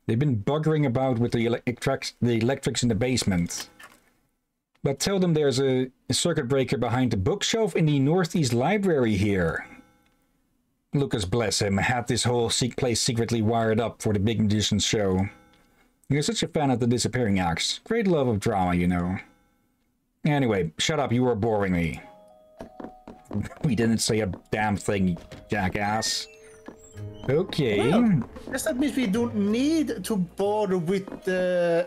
They've been buggering about with the, electrics, the electrics in the basement. But tell them there's a, circuit breaker behind the bookshelf in the Northeast Library here. Lucas, bless him, had this whole place secretly wired up for the Big Magician's show. You're such a fan of the disappearing acts. Great love of drama, you know. Anyway, shut up, you are boring me. We didn't say a damn thing, jackass. Okay. Well, guess that means we don't need to bother with uh,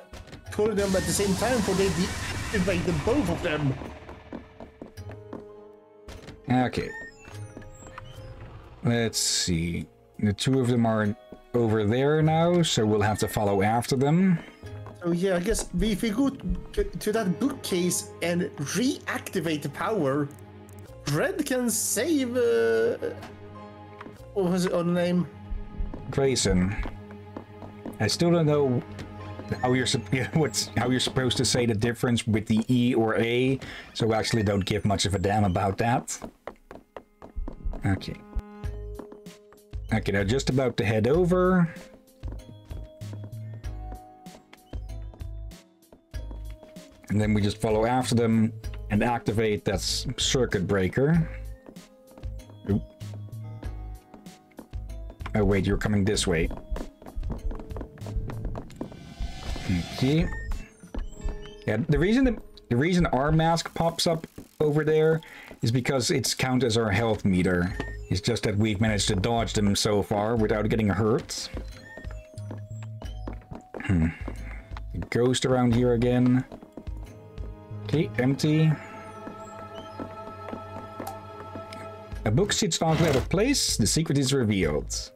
pulling them at the same time for they invade them both of them. Okay. Let's see. The two of them are over there now, so we'll have to follow after them. So yeah, I guess if we go to that bookcase and reactivate the power, Red can save. Uh, what was it on the name? Grayson. I still don't know how you're what's how you're supposed to say the difference with the E or A, so I actually don't give much of a damn about that. Okay. Okay, they're just about to head over. And then we just follow after them and activate that circuit breaker. Oh wait, you're coming this way. Okay. Yeah, the reason that the reason our mask pops up over there is because it's count as our health meter. It's just that we've managed to dodge them so far without getting hurt. Hmm. Ghost around here again. Okay, empty. A book sits knocked out of place. The secret is revealed.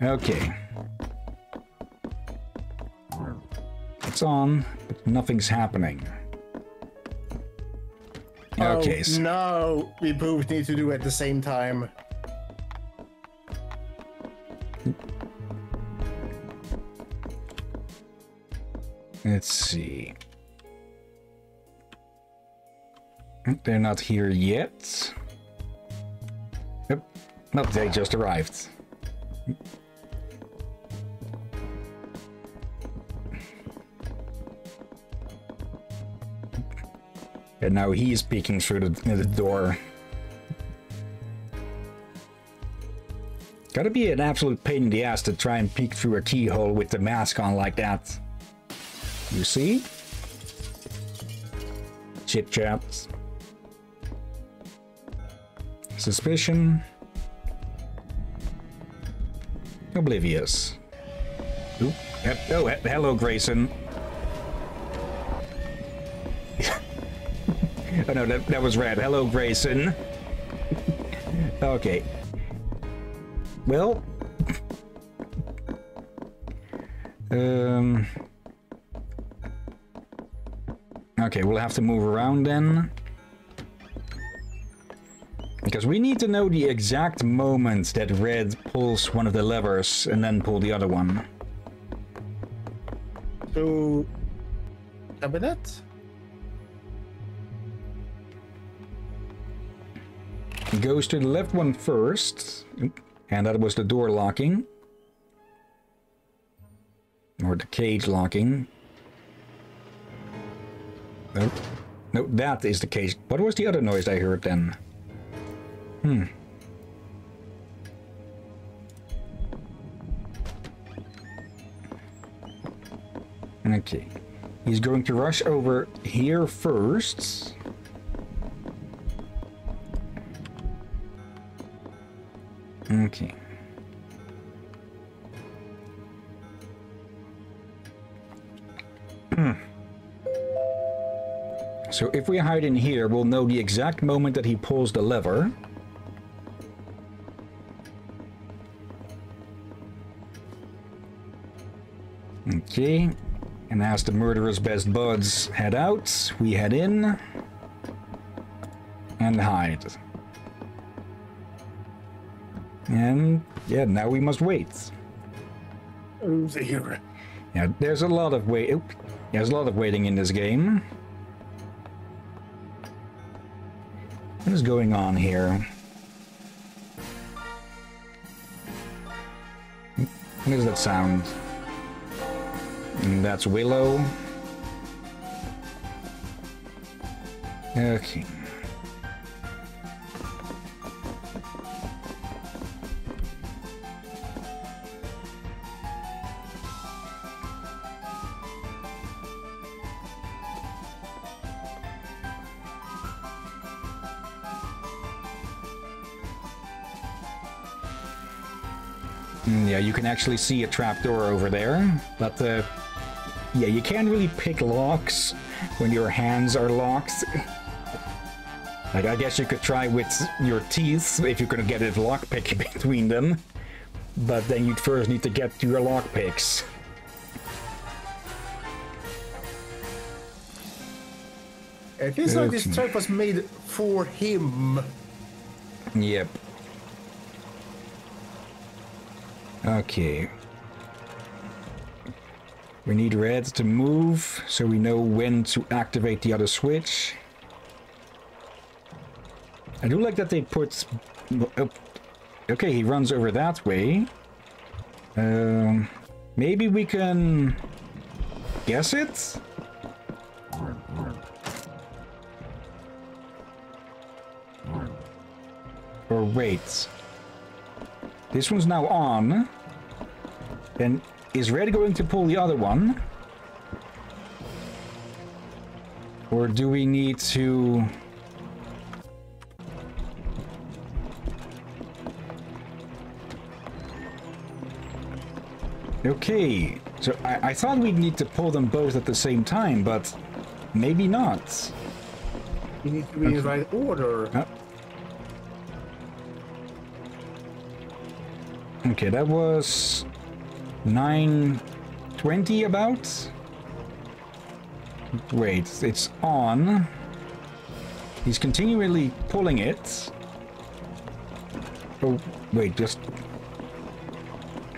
Okay. It's on, but nothing's happening. Oh, okay. Oh, no, we both need to do it at the same time. Let's see. They're not here yet. Yep. Nope, they just arrived. And now he's peeking through the, the door. Gotta be an absolute pain in the ass to try and peek through a keyhole with the mask on like that. You see? Chit chats. Suspicion. Oblivious. Oop. Oh, hello, Grayson. Oh no, that, that was red. Hello, Grayson. okay. Well. um. Okay, we'll have to move around then. Because we need to know the exact moment that Red pulls one of the levers and then pull the other one. So, cabinet? Goes to the left one first. And that was the door locking. Or the cage locking. Nope. No, that is the cage. What was the other noise I heard then? Hmm. Okay. He's going to rush over here first. Okay. Hmm. So if we hide in here, we'll know the exact moment that he pulls the lever. Okay. And as the murderer's best buds head out, we head in and hide. And yeah, now we must wait. Oh dear. Yeah, there's a lot of wait. oop. There's a lot of waiting in this game. What is going on here? What is that sound? And that's Willow. Okay. Can actually see a trapdoor over there, but uh, yeah, you can't really pick locks when your hands are locked. Like, I guess you could try with your teeth if you're gonna get a lockpick between them, but then you'd first need to get to your lockpicks. It feels like this Okay. trap was made for him. Yep. Okay. We need red to move, so we know when to activate the other switch. I do like that they put... oh, Okay, he runs over that way. Um, maybe we can guess it? Or wait. This one's now on. Then is Red going to pull the other one? Or do we need to... Okay, so I, I thought we'd need to pull them both at the same time, but maybe not. You need to be in the right order. Uh, Okay, that was 920 about. Wait, it's on. He's continually pulling it. Oh, wait, just...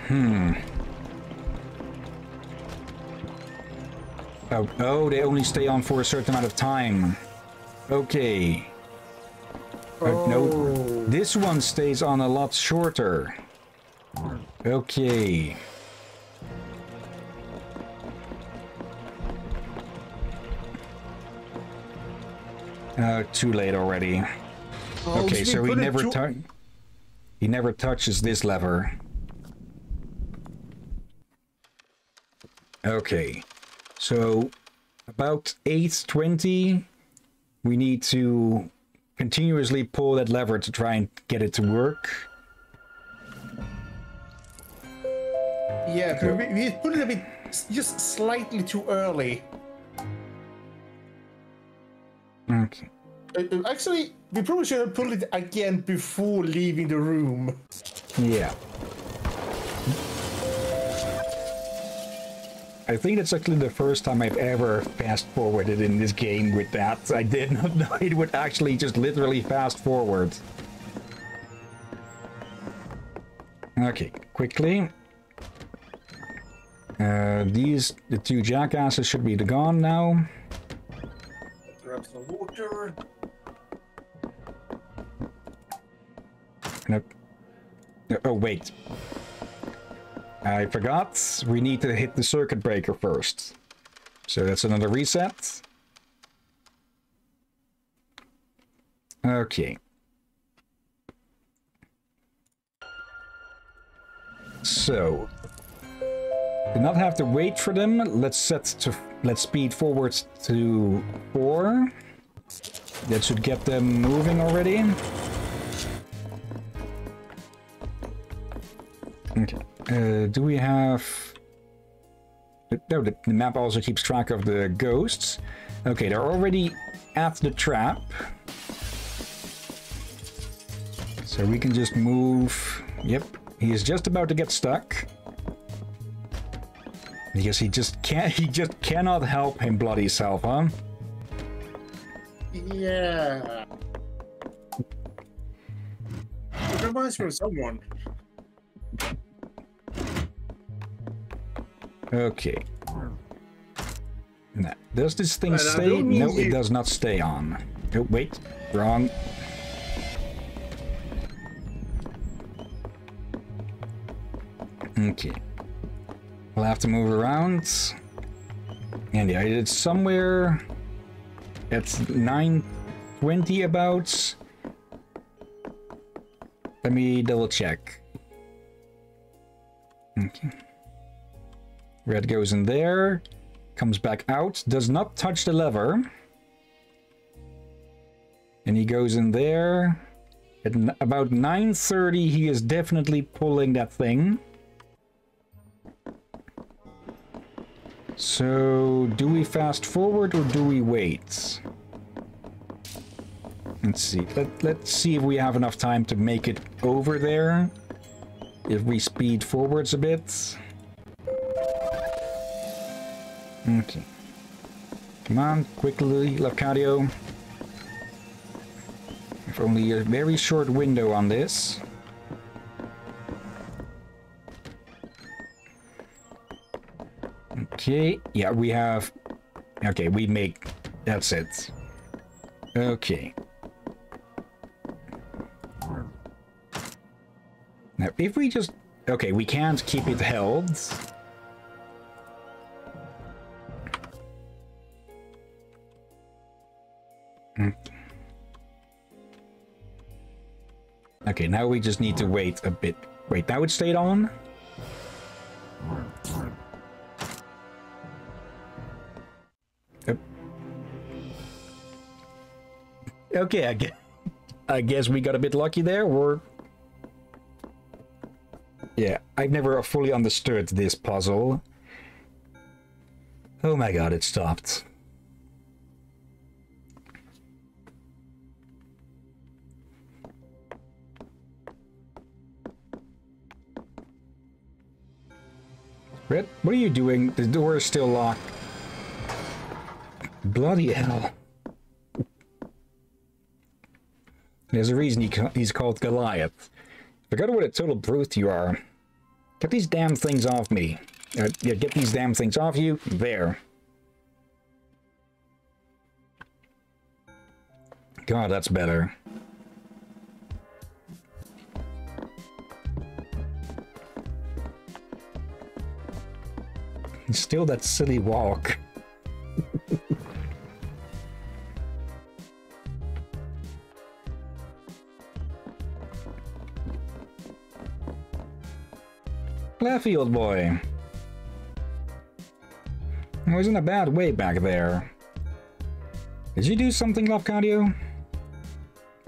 Hmm. Oh, oh, they only stay on for a certain amount of time. Okay. Uh, no, Oh. this one stays on a lot shorter. Okay. Uh, too late already. Oh, Okay, so he never to- tou- he never touches this lever. Okay, so about 820, we need to continuously pull that lever to try and get it to work. Yeah, we, we put it a bit, just slightly too early. Okay. Uh, uh, Actually, we probably should have pulled it again before leaving the room. Yeah. I think that's actually the first time I've ever fast forwarded in this game with that. I did not know it would actually just literally fast forward. Okay, quickly. Uh, these, the two jackasses should be the gone now. Grab some water. Nope. Oh, wait. I forgot. We need to hit the circuit breaker first. So that's another reset. Okay. So, do not have to wait for them. Let's set to let's speed forwards to four. That should get them moving already. Okay. Uh, do we have... No, the, the map also keeps track of the ghosts. Okay, they're already at the trap. So we can just move. Yep, he is just about to get stuck. Because he just can't, he just cannot help him bloody self, huh? Yeah. It reminds me of someone. Okay. Now, does this thing I stay? No, it does not stay on. Oh, wait, wrong. Okay. We'll have to move around. And yeah, it's somewhere at 920 about. Let me double check. Okay. Red goes in there, comes back out, does not touch the lever. And he goes in there. At about 9.30, he is definitely pulling that thing. So, do we fast forward or do we wait? Let's see. Let, let's see if we have enough time to make it over there. If we speed forwards a bit. Okay. Come on, quickly, Lafcadio. Have only a very short window on this. Okay, yeah, we have... Okay, we make... That's it. Okay. Now, if we just... Okay, we can't keep it held. Mm. Okay, now we just need to wait a bit. Wait, now it stayed on? Okay, I guess, I guess we got a bit lucky there, or... Yeah, I've never fully understood this puzzle. Oh my god, it stopped. Red, what are you doing? The door is still locked. Bloody hell. There's a reason he, he's called Goliath. Forgot what a total brute you are. Get these damn things off me. Uh, yeah, get these damn things off you. There. God, that's better. Still that silly walk. Laffy, old boy. I was in a bad way back there. Did you do something, Lafcadio?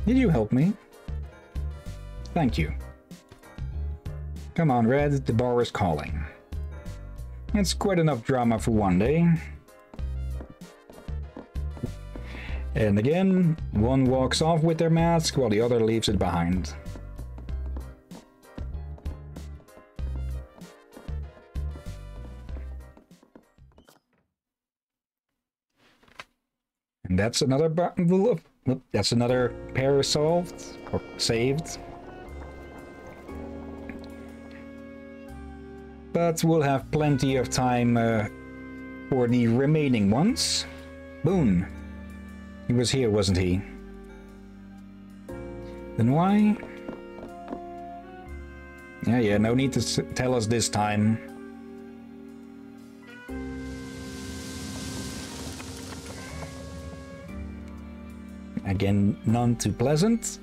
Did you help me? Thank you. Come on, Red, the bar is calling. It's quite enough drama for one day. And again, one walks off with their mask while the other leaves it behind. That's another of. That's another pair solved or saved. But we'll have plenty of time uh, for the remaining ones. Boone. He was here, wasn't he? Then why? Yeah, yeah, no need to tell us this time. Again, none too pleasant.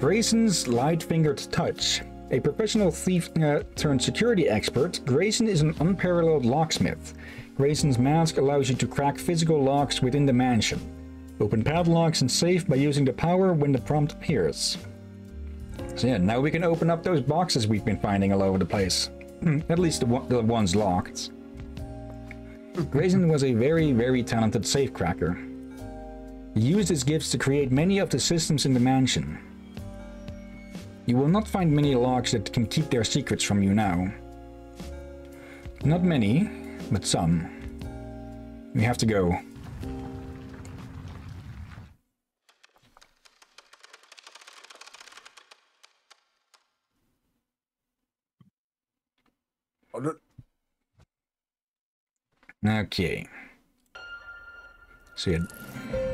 Grayson's light-fingered touch. A professional thief uh, turned security expert, Grayson is an unparalleled locksmith. Grayson's mask allows you to crack physical locks within the mansion. Open padlocks and safe by using the power when the prompt appears. So yeah, now we can open up those boxes we've been finding all over the place. At least the, one- the ones locked. Grayson was a very, very talented safecracker. Used his gifts to create many of the systems in the mansion. You will not find many locks that can keep their secrets from you now. Not many, but some. We have to go. Okay. So yeah,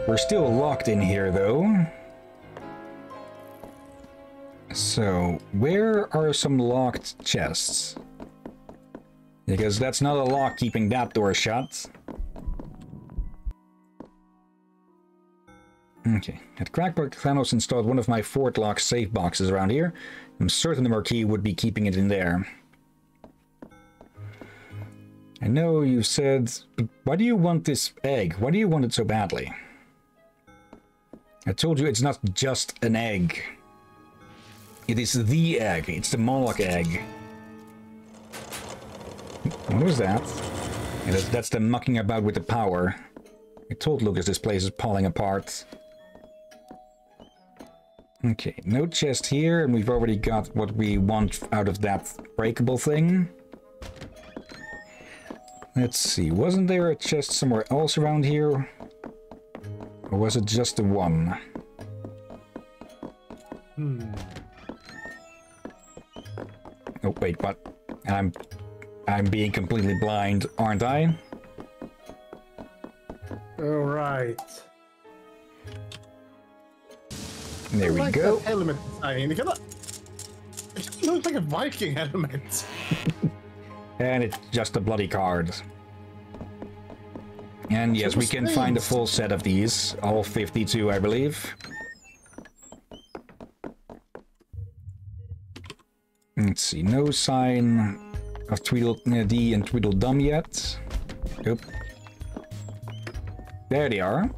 we're still locked in here though. So where are some locked chests? Because that's not a lock keeping that door shut. Okay, at Crackpot Thanos installed one of my Fort Lock safe boxes around here. I'm certain the Marquis would be keeping it in there. I know you said, but why do you want this egg? Why do you want it so badly? I told you it's not just an egg. It is the egg. It's the Moloch egg. What was that? That's, that's the mucking about with the power. I told Lucas this place is falling apart. Okay, no chest here, and we've already got what we want out of that breakable thing. Let's see, wasn't there a chest somewhere else around here? Or was it just the one? Hmm. Oh, wait, but I'm I'm being completely blind, aren't I? All right. There we like go. helmet design. It looks like a Viking helmet. And it's just a bloody card. And yes, we can find a full set of these. All 52, I believe. Let's see, no sign of Tweedledee and Tweedledum yet. Oop. There they are.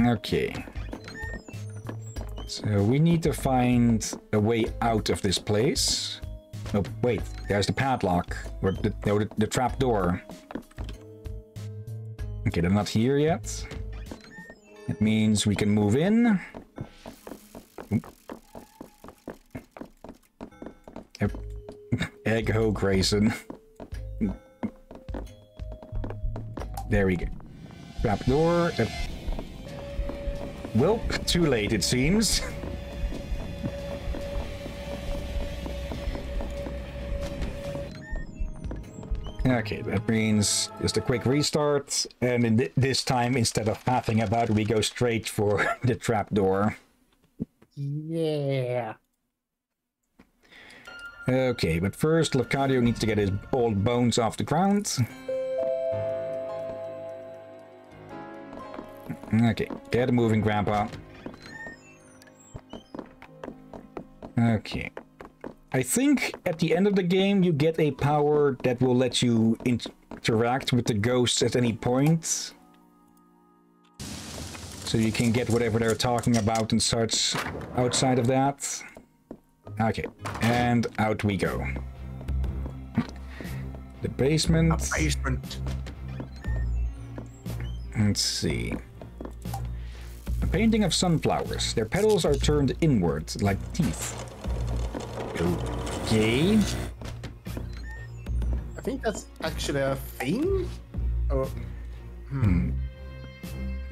Okay. So we need to find a way out of this place. Oh, wait, there's the padlock. Or the, no, the, the trap door. Okay, they're not here yet. It means we can move in. Egg ho, Grayson. there we go. Trap door. Uh, well, too late it seems. Okay, that means just a quick restart, and in th this time, instead of pathing about, we go straight for the trapdoor. Yeah. Okay, but first, Lafcadio needs to get his old bones off the ground. Okay, get moving, Grandpa. Okay. I think at the end of the game you get a power that will let you interact with the ghosts at any point. So you can get whatever they're talking about and such outside of that. Okay, and out we go. The basement. Basement. Let's see. A painting of sunflowers. Their petals are turned inward, like teeth. Okay. I think that's actually a thing. Oh, Hmm.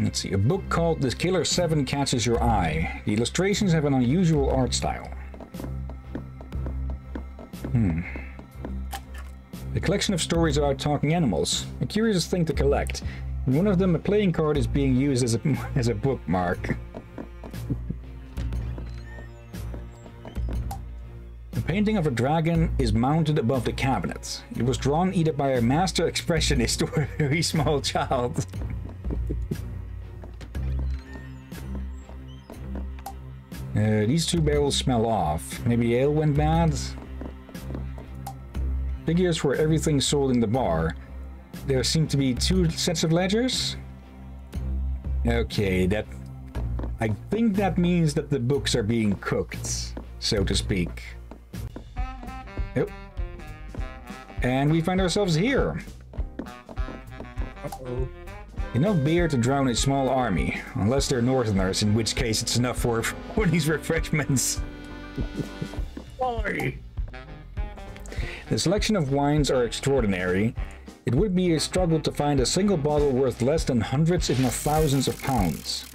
Let's see. A book called The Killer 7 Catches Your Eye. The illustrations have an unusual art style. Hmm. A collection of stories about talking animals. A curious thing to collect. In one of them, a playing card is being used as a, as a bookmark. Painting of a dragon is mounted above the cabinet. It was drawn either by a master expressionist or a very small child. Uh, these two barrels smell off. Maybe ale went bad? Figures for everything sold in the bar. There seem to be two sets of ledgers? Okay, that... I think that means that the books are being cooked, so to speak. Yep. And we find ourselves here. Oh. Enough beer to drown a small army, unless they're northerners, in which case it's enough for these refreshments. Why? The selection of wines are extraordinary. It would be a struggle to find a single bottle worth less than hundreds, if not thousands of pounds.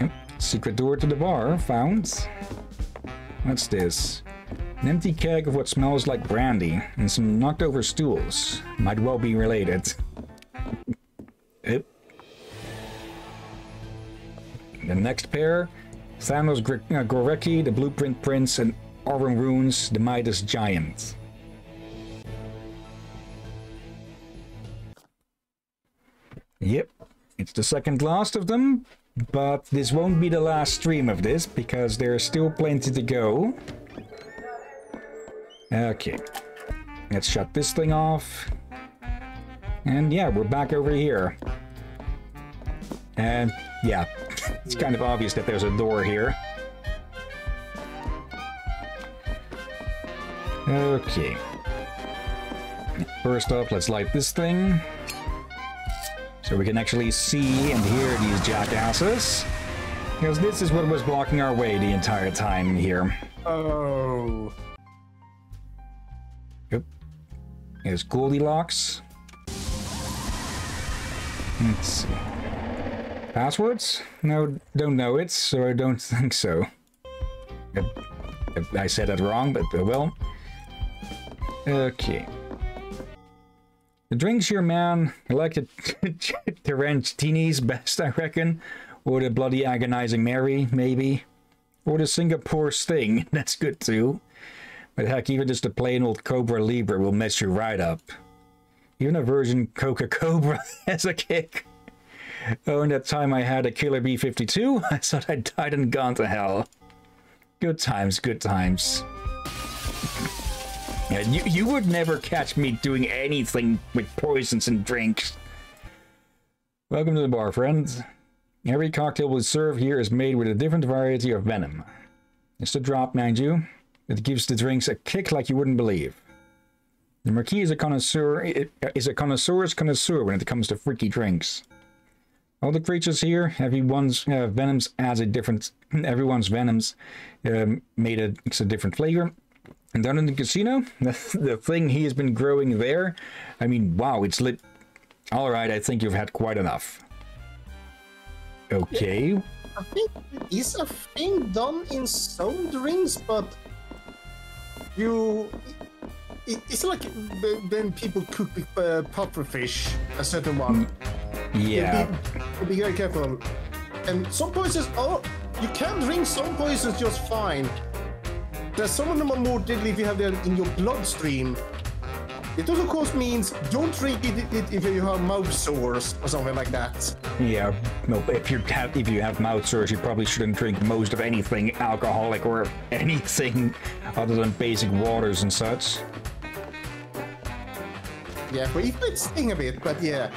Yep, Secret door to the bar, found. What's this? An empty keg of what smells like brandy and some knocked over stools. Might well be related. Yep. The next pair Thanos Gr- uh, Gorecki, the Blueprint Prince, and Aurum Runes, the Midas Giant. Yep, it's the second last of them, but this won't be the last stream of this because there's still plenty to go. Okay, let's shut this thing off. And yeah, we're back over here. And yeah, it's kind of obvious that there's a door here. Okay. First off, let's light this thing. So we can actually see and hear these jackasses. Because this is what was blocking our way the entire time here. Oh. Yep. Here's Goldilocks. Let's see. Passwords? No, don't know it, so I don't think so. Yep. Yep, I said that wrong, but uh, well. Okay. The drinks your man. I like the Tarantini's best, I reckon. Or the Bloody Agonizing Mary, maybe. Or the Singapore Sting. That's good too. But heck, even just a plain old Cobra Libre will mess you right up. Even a version Coca Cobra has a kick. Oh, and that time I had a Killer B-52, I thought I'd died and gone to hell. Good times, good times. Yeah, you, you would never catch me doing anything with poisons and drinks. Welcome to the bar, friends. Every cocktail we serve here is made with a different variety of venom. It's a drop, mind you. It gives the drinks a kick like you wouldn't believe. The Marquis is a connoisseur, is a connoisseur's connoisseur when it comes to freaky drinks. All the creatures here, everyone's uh, venoms adds a different, everyone's venoms um, made a, it's a different flavor. And down in the casino, the, thing he has been growing there, I mean, wow, it's lit. All right, I think you've had quite enough. Okay. I think it is a thing done in some drinks, but you. It, it's like when- people cook uh, pufferfish, a certain one. Yeah. Be, be very careful. And some poisons, oh, you can drink some poisons just fine. There's some of them are more deadly if you have them in your bloodstream. It also, of course, means don't drink it, it if you have mouth sores or something like that. Yeah, no, if you have if you have mouth sores, you probably shouldn't drink most of anything alcoholic or anything other than basic waters and such. Yeah, but it might sting a bit, but yeah.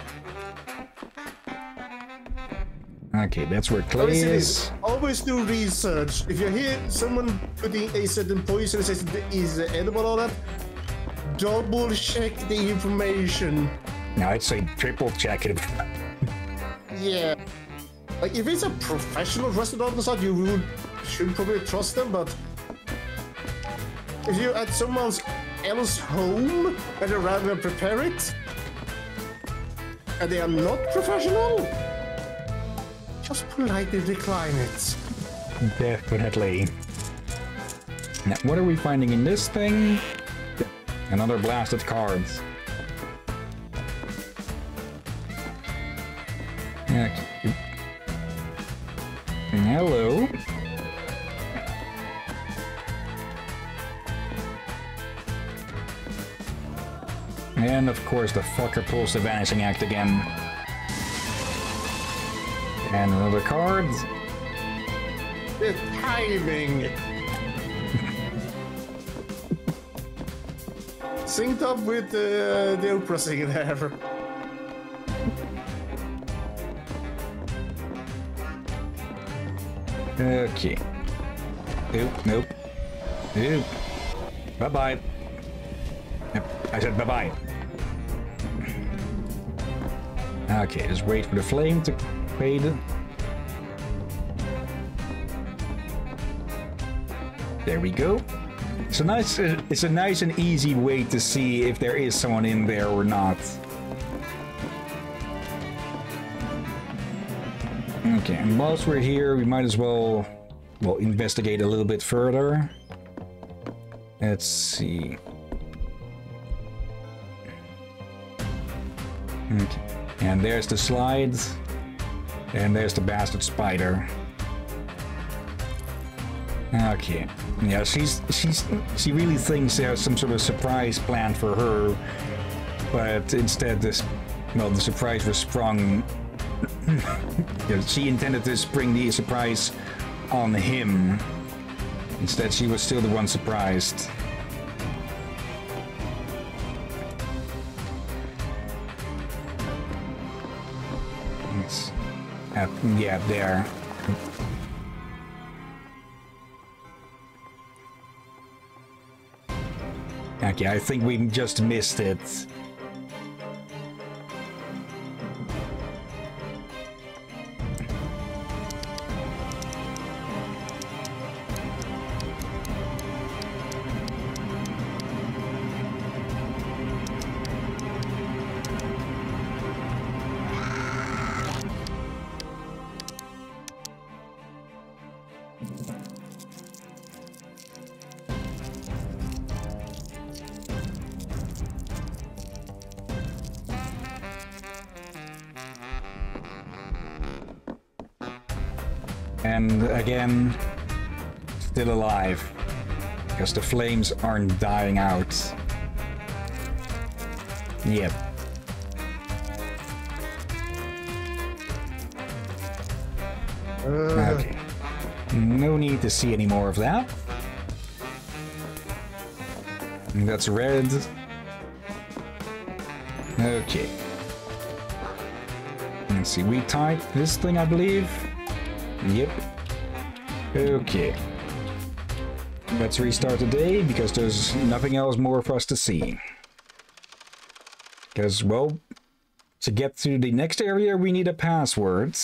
Okay, that's where Clay Always, is. Always do research. If you hear someone putting a certain poison says it is edible or that, double check the information. Now I'd say triple check it. Yeah. Like if it's a professional restaurant or you would, should probably trust them, but if you're at someone's else home and they rather prepare it and they are not professional, just politely decline it. Definitely. Now, what are we finding in this thing? Another blasted cards. Okay. Hello. And of course the fucker pulls the vanishing act again. And another card. The timing. Synced up with uh, the opera singer there. Okay. Nope, nope. Nope. Bye bye. Yep, I said bye bye. Okay, just wait for the flame to fade. There we go. It's a nice, uh, it's a nice and easy way to see if there is someone in there or not. Okay, and whilst we're here, we might as well, well, investigate a little bit further. Let's see. Okay. And there's the slide. And there's the bastard spider. Okay. Yeah, she's she's she really thinks there's some sort of surprise planned for her, but instead this well the surprise was sprung. yeah, she intended to spring the surprise on him. Instead, she was still the one surprised. Yeah, there. Okay, I think we just missed it. Again, still alive. Because the flames aren't dying out. Yep. Uh. Okay. No need to see any more of that. That's red. Okay. Let's see, we tied this thing, I believe. Yep. Okay. Let's restart the day because there's nothing else more for us to see. Because, well, to get to the next area, we need a password.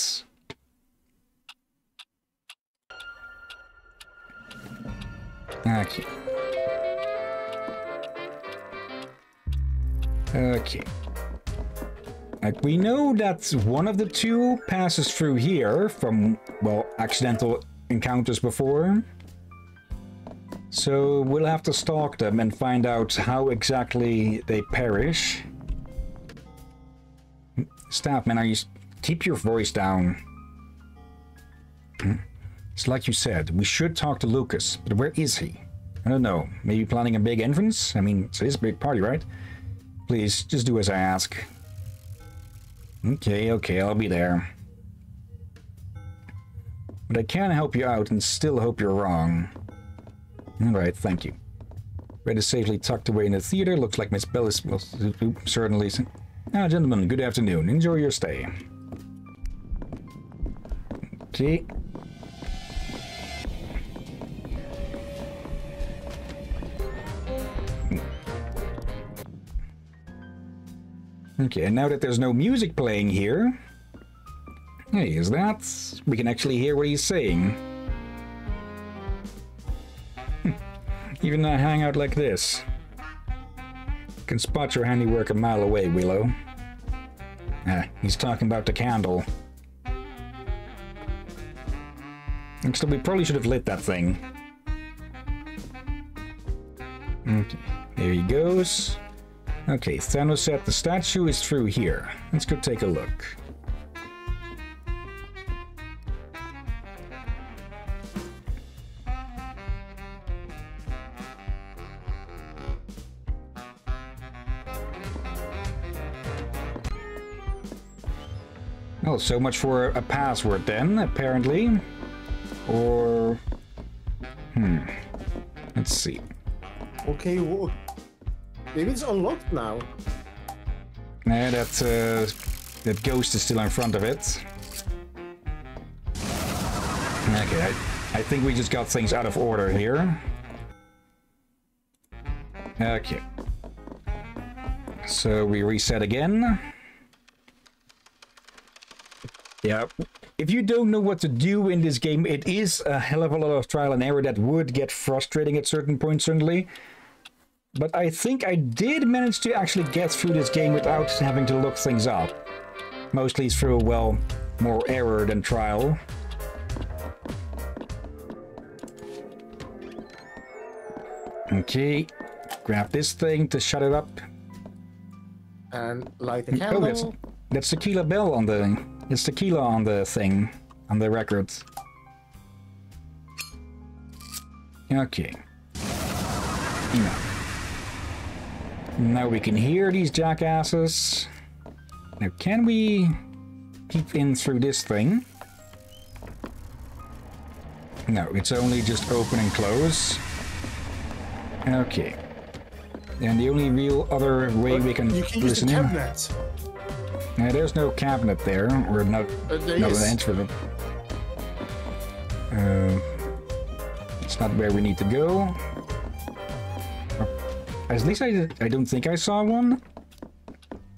Okay. Okay. Like, we know that one of the two passes through here from, well, accidental encounters before. So we'll have to stalk them and find out how exactly they perish. Staff, man, are you... Keep your voice down. It's like you said, we should talk to Lucas, but where is he? I don't know. Maybe planning a big entrance? I mean, it's his big party, right? Please, just do as I ask. Okay, okay, I'll be there. But I can help you out and still hope you're wrong. Alright, thank you. Red is safely tucked away in the theater. Looks like Miss Bell is well, certainly... Ah, gentlemen, good afternoon. Enjoy your stay. Okay. Okay, and now that there's no music playing here... Hey, is that? We can actually hear what he's saying. Hmm. Even a hangout like this. Can spot your handiwork a mile away, Willow. Ah, he's talking about the candle. So we probably should have lit that thing. Okay, there he goes. Okay, Thanos said the statue is through here. Let's go take a look. Oh, so much for a password then, apparently. Or... Hmm. Let's see. Okay, well, maybe it's unlocked now. Nah, that, uh, that ghost is still in front of it. Okay, I, I think we just got things out of order here. Okay. So we reset again. Yeah, if you don't know what to do in this game, it is a hell of a lot of trial and error that would get frustrating at certain points, certainly. But I think I did manage to actually get through this game without having to look things up. Mostly through, well, more error than trial. Okay, grab this thing to shut it up. And light the Oh, candle. that's, that's tequila bell on the... It's tequila on the thing, on the record. Okay. Now. Now we can hear these jackasses. Now, can we peep in through this thing? No, it's only just open and close. Okay. And the only real other way we can you can use the listen in... Yeah, there's no cabinet there, or not, Uh, there not is. an entry. Uh, it's not where we need to go. At least I, I don't think I saw one.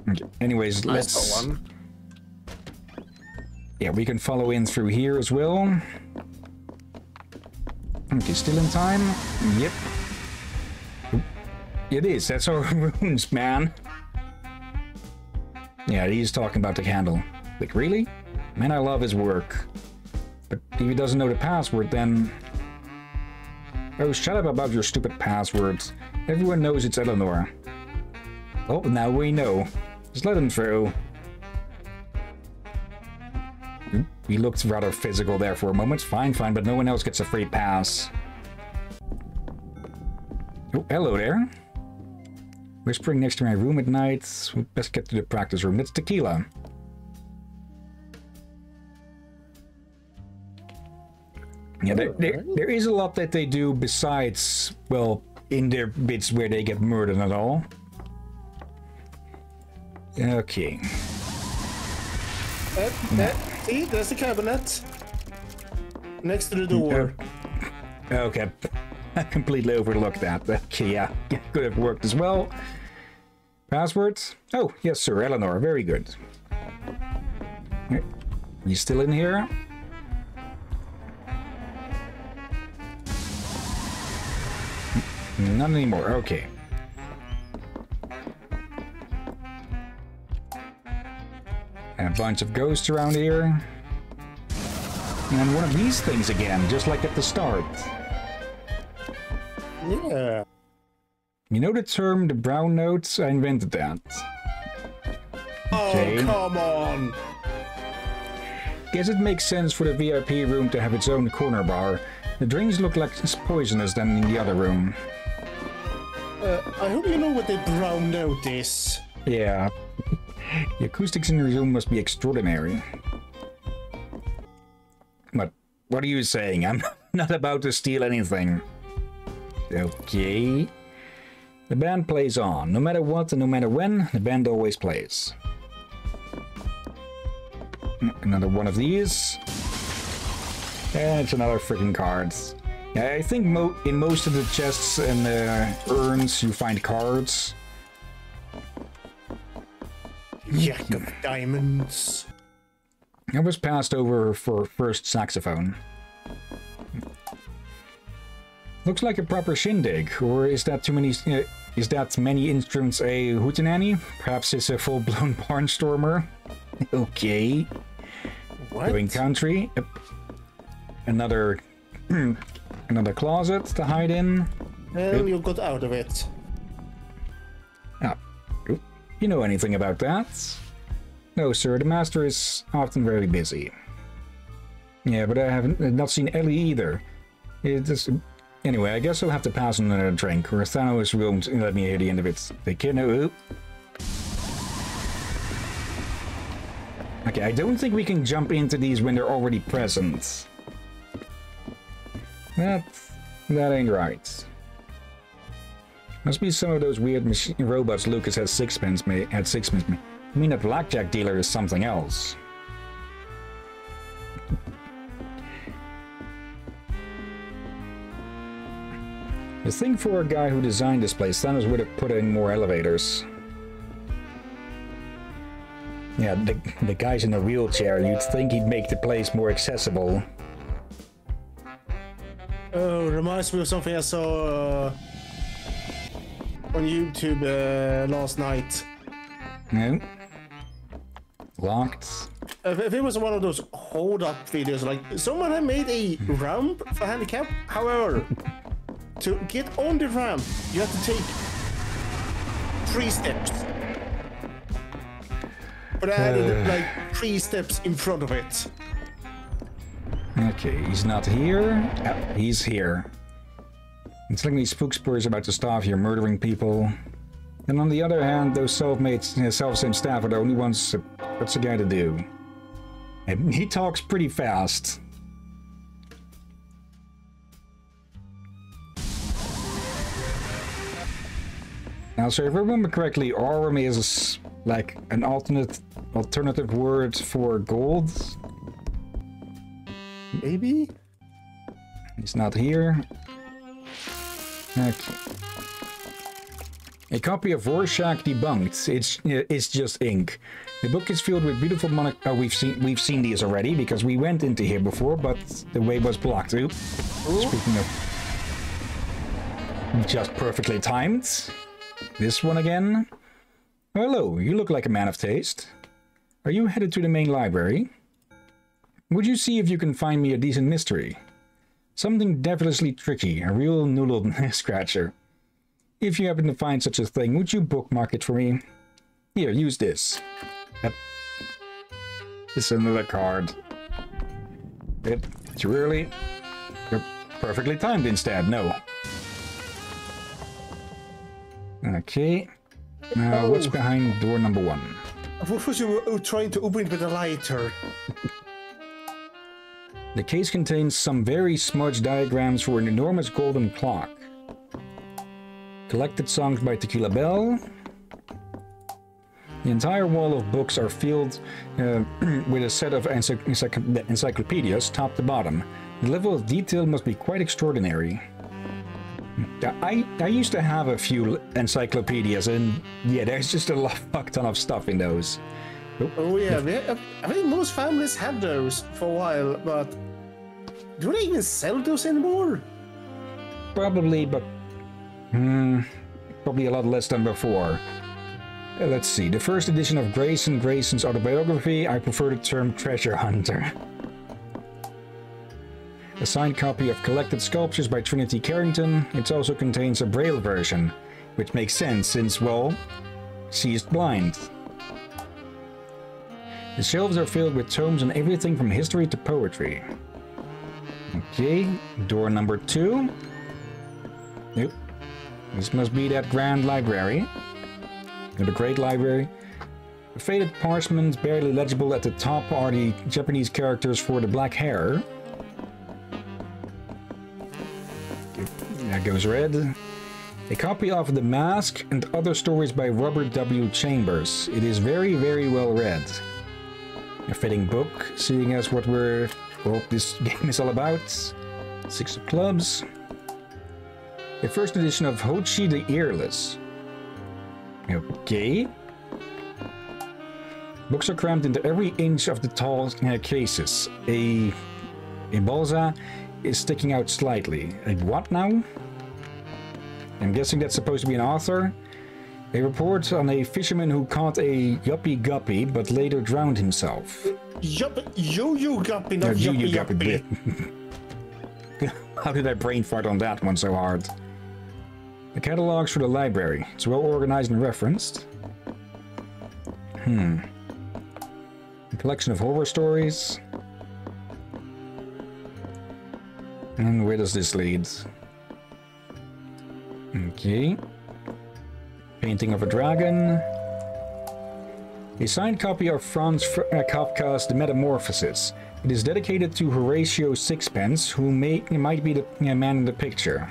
Okay. Anyways, I let's. saw one. Yeah, we can follow in through here as well. Okay, still in time. Yep. It is. That's our runes, man. Yeah, he's talking about the candle. Like, really? Man, I love his work. But if he doesn't know the password, then... Oh, shut up about your stupid passwords. Everyone knows it's Eleanor. Oh, now we know. Just let him through. Oop, He looked rather physical there for a moment. Fine, fine, but no one else gets a free pass. Oh, hello there. Whispering next to my room at night. We best get to the practice room. It's tequila. Yeah, there, there, there is a lot that they do besides, well, in their bits where they get murdered and all. Okay. Uh, uh, see, there's the cabinet. Next to the door. Okay. I completely overlooked that. Okay, yeah. Could have worked as well. Passwords? Oh, yes, sir. Eleanor. Very good. Okay. You still in here? None anymore. Okay. And a bunch of ghosts around here. And one of these things again, just like at the start. Yeah. You know the term the brown notes? I invented that. Okay. Oh, come on. Guess it makes sense for the VIP room to have its own corner bar. The drinks look like less poisonous than in the other room. Uh, I hope you know what the brown note is. Yeah. the acoustics in the room must be extraordinary. But what are you saying? I'm not about to steal anything. Okay. The band plays on. No matter what and no matter when, the band always plays. Another one of these. And it's another freaking cards. I think mo in most of the chests and uh, urns you find cards. Jack of diamonds. I was passed over for first saxophone. Looks like a proper shindig, or is that too many? Uh, is that many instruments a hootenanny? Perhaps it's a full-blown barnstormer. okay, What? going country. Yep. Another, another closet to hide in. And you got out of it. Ah, you know anything about that? No, sir. The master is often very busy. Yeah, but I haven't not seen Ellie either. It just, anyway, I guess I'll have to pass on another drink, or Thanos won't let me hear the end of it. They can oop. Okay, I don't think we can jump into these when they're already present. That that ain't right. Must be some of those weird machine robots Lucas has sixpence made. Had sixpence made. I mean, a blackjack dealer is something else. The thing for a guy who designed this place, Thanos would have put in more elevators. Yeah, the, the guy's in a wheelchair. You'd think he'd make the place more accessible. Oh, reminds me of something I saw uh, on YouTube uh, last night. No. Locked. I think it was one of those hold up videos. Like someone had made a ramp for handicap. However, to get on the ramp, you have to take three steps. But I added like three steps in front of it. Okay, he's not here. Ah, he's here. It's like these spookspurs is about to starve here, murdering people. And on the other hand, those self-made, uh, self-same staff are the only ones. Uh, what's the guy to do? And he talks pretty fast. Now, so if I remember correctly, Aurum is like an alternate alternative word for gold. Maybe? He's not here. Okay. A copy of Rorschach Debunked. It's it's just ink. The book is filled with beautiful mono. Oh, we've seen we've seen these already because we went into here before, but the way was blocked. Oop. Speaking of, just perfectly timed. This one again. Hello, you look like a man of taste. Are you headed to the main library? Would you see if you can find me a decent mystery? Something devilishly tricky, a real noodle scratcher. If you happen to find such a thing, would you bookmark it for me? Here, use this. Yep. It's another card. Bit too early. You're perfectly timed instead, no. Okay. Now, what's Oh. behind door number one? What was you trying to open it with a lighter? The case contains some very smudged diagrams for an enormous golden clock. Collected songs by Tequila Bell. The entire wall of books are filled uh, with a set of encyc- encyc- encyclopedias, top to bottom. The level of detail must be quite extraordinary. I, I used to have a few encyclopedias, and yeah, there's just a lot, fuck ton of stuff in those. Oh yeah, we have, I think most families had those for a while, but do they even sell those anymore? Probably, but hmm, probably a lot less than before. Uh, let's see. The first edition of Grayson Grayson's autobiography. I prefer the term treasure hunter. A signed copy of Collected Sculptures by Trinity Carrington. It also contains a braille version, which makes sense since, well, she is blind. The shelves are filled with tomes on everything from history to poetry. Okay, door number two. Nope. This must be that grand library. The great library. The faded parchments barely legible at the top are the Japanese characters for the black hair. That goes red. A copy of The Mask and Other Stories by Robert W. Chambers. It is very, very well read. A fitting book, seeing as what we're what this game is all about. Six of clubs. A first edition of Hoichi the Earless. Okay. Books are crammed into every inch of the tall uh, cases. A, a Balzac is sticking out slightly. A what now? I'm guessing that's supposed to be an author. A report on a fisherman who caught a yuppie guppy but later drowned himself. Yup, yo yo guppy, not you- you yuppie guppy yuppie. bit. How did I brain fart on that one so hard? The catalogs for the library. It's well organized and referenced. Hmm. A collection of horror stories. And where does this lead? Okay. Painting of a dragon. A signed copy of Franz Fr- uh, Kafka's The Metamorphosis. It is dedicated to Horatio Sixpence, who may, might be the man in the picture.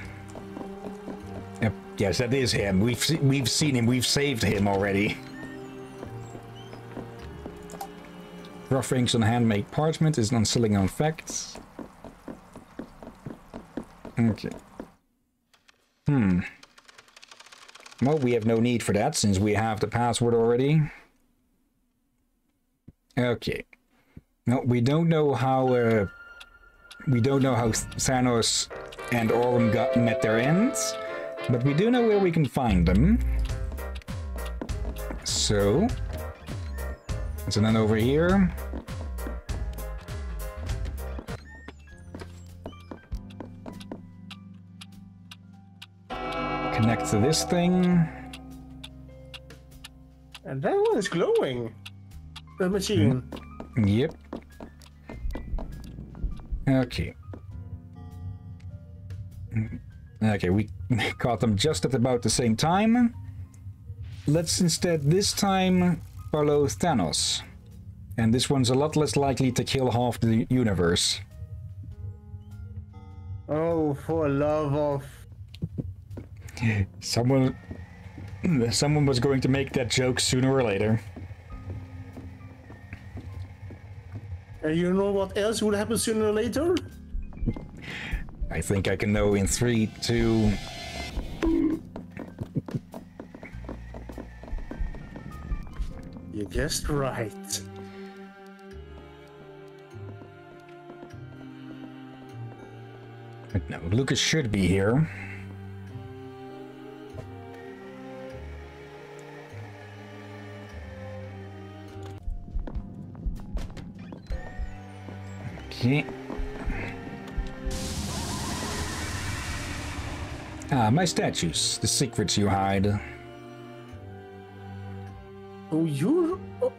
Yep, yes, that is him. We've se- we've seen him. We've saved him already. Rough inks on handmade parchment is non-selling on facts. Okay. Hmm. Well, we have no need for that since we have the password already. Okay. No, we don't know how. Uh, we don't know how Thanos and Orm got met their ends, but we do know where we can find them. So, so then over here. To this thing. And that one is glowing. The machine. Yep. Okay. Okay, we caught them just at about the same time. Let's instead this time follow Thanos. And this one's a lot less likely to kill half the universe. Oh, for love of. Someone someone was going to make that joke sooner or later. And you know what else will happen sooner or later? I think I can know in three, two. You guessed right. No, Lucas should be here. Okay. Ah, my statues. The secrets you hide. Oh, you're. Oh,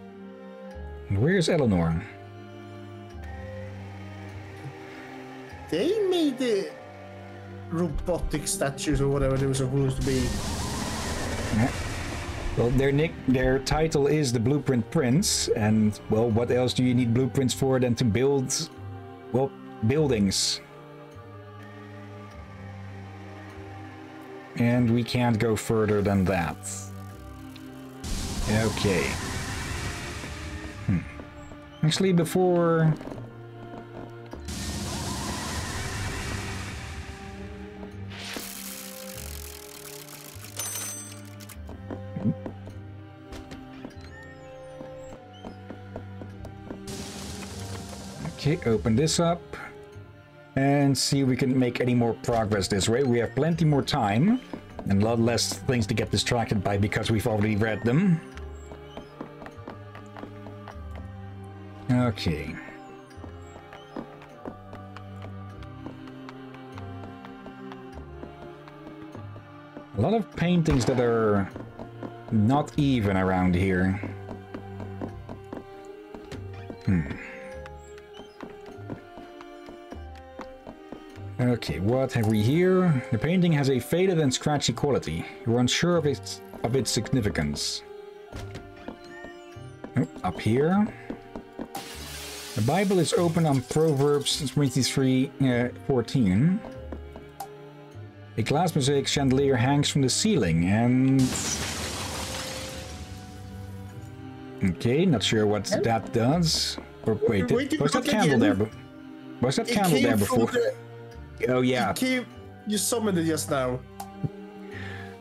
Where's Eleanor? they made the robotic statues or whatever they were supposed to be. Well, their nick, their title is the Blueprint Prince, and well, what else do you need blueprints for than to build, well, buildings? And we can't go further than that. Okay. Hmm. Actually, before. Okay, open this up and see if we can make any more progress this way. We have plenty more time and a lot less things to get distracted by because we've already read them. Okay. A lot of paintings that are not even around here. Hmm. Okay, what have we here? The painting has a faded and scratchy quality. You're unsure of its of its significance. Oh, up here. The Bible is open on Proverbs 23, uh, 14. A glass mosaic chandelier hangs from the ceiling and... Okay, not sure what that does. Or wait, Wait, did- was that candle there? Was that candle there before? Oh yeah. It you summoned it just now.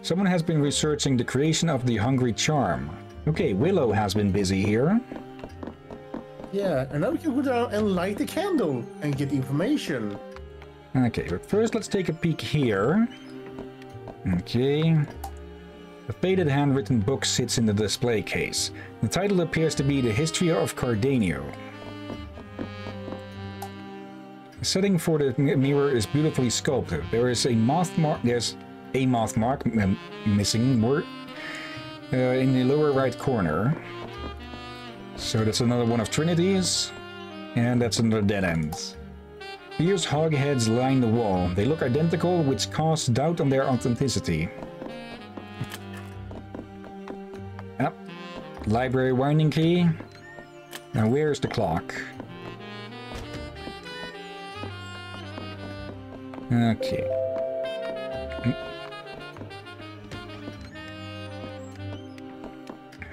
Someone has been researching the creation of the Hungry Charm. Okay, Willow has been busy here. Yeah, and now we can go down and light the candle and get information. Okay, but first let's take a peek here. Okay. A faded handwritten book sits in the display case. The title appears to be The History of Cardenio. The setting for the mirror is beautifully sculpted. There is a moth mark. There's a moth mark missing word uh, in the lower right corner. So that's another one of Trinity's, and that's another dead end. Fierce hog heads line the wall. They look identical, which casts doubt on their authenticity. Yep. Library winding key. Now where's the clock? Okay.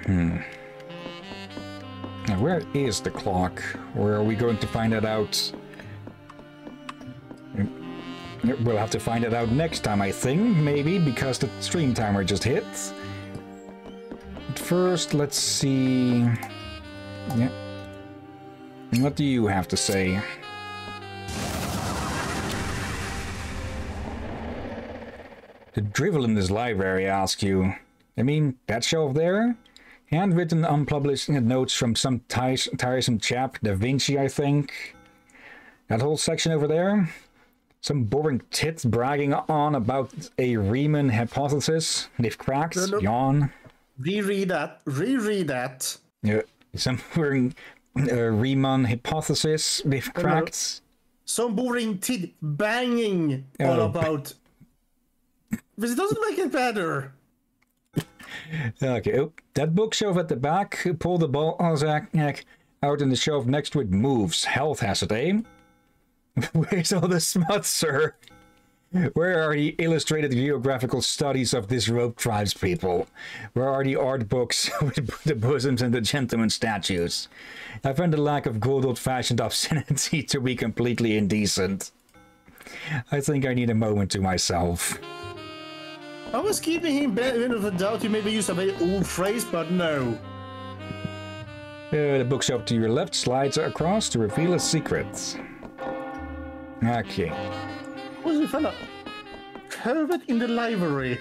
Hmm. Now where is the clock? Where are we going to find it out? We'll have to find it out next time, I think, maybe, because the stream timer just hit. But first, let's see. Yeah. What do you have to say? The drivel in this library, I ask you. I mean, that shelf there? Handwritten, unpublished notes from some tiresome chap, Da Vinci, I think. That whole section over there? Some boring tit bragging on about a Riemann hypothesis. They've cracked. No, no. Yawn. Reread that. Reread that. Yeah, some boring uh, Riemann hypothesis. They've cracked. Some boring tid banging all Oh. about. It doesn't make it better. Okay, oh, that bookshelf at the back, pull the Balzac out in the shelf next to it moves. Health hazard, eh? Where's all the smut, sir? Where are the illustrated geographical studies of this rope tribes people? Where are the art books with the bosoms and the gentleman statues? I find the lack of good old-fashioned obscenity to be completely indecent. I think I need a moment to myself. I was keeping him benefit of the doubt. You maybe use a very old phrase, but no. Uh, the bookshelf to your left slides across to reveal a secret. Okay. What's the fella? Pervert in the library.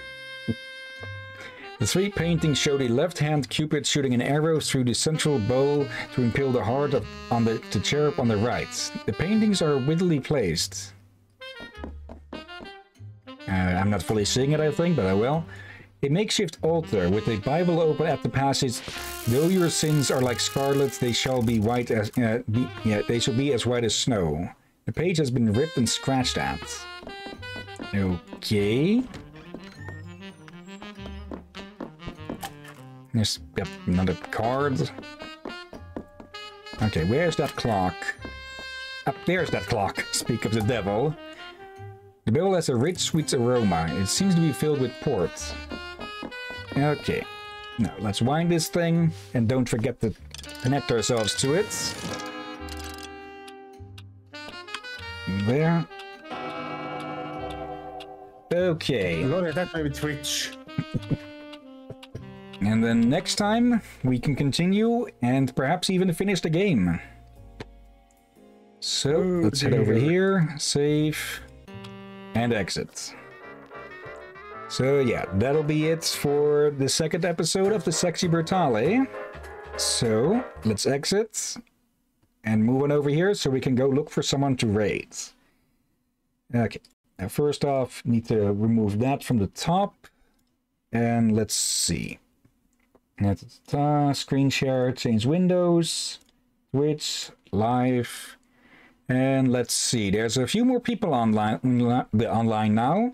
The three paintings show the left-hand Cupid shooting an arrow through the central bow to impale the heart of, on the, the cherub on the right. The paintings are wittily placed. Uh, I'm not fully seeing it, I think, but I will. A makeshift altar with a Bible open at the passage. Though your sins are like scarlet, they shall be white as uh, be, yeah, they shall be as white as snow. The page has been ripped and scratched at. Okay. There's yep, another card. Okay, where's that clock? Up there's that clock. Speak of the devil. The barrel has a rich, sweet aroma. It seems to be filled with port. Okay. Now, let's wind this thing, and don't forget to connect ourselves to it. There. Okay. At that baby Twitch. And then next time we can continue and perhaps even finish the game. So Oh, let's head over here, save, and exit. So yeah, that'll be it for the second episode of the Sexy Brutale. So let's exit and move on over here so we can go look for someone to raid. Okay, now first off, need to remove that from the top. And let's see. The uh, screen share, change windows, Twitch, live, and let's see. There's a few more people online online now.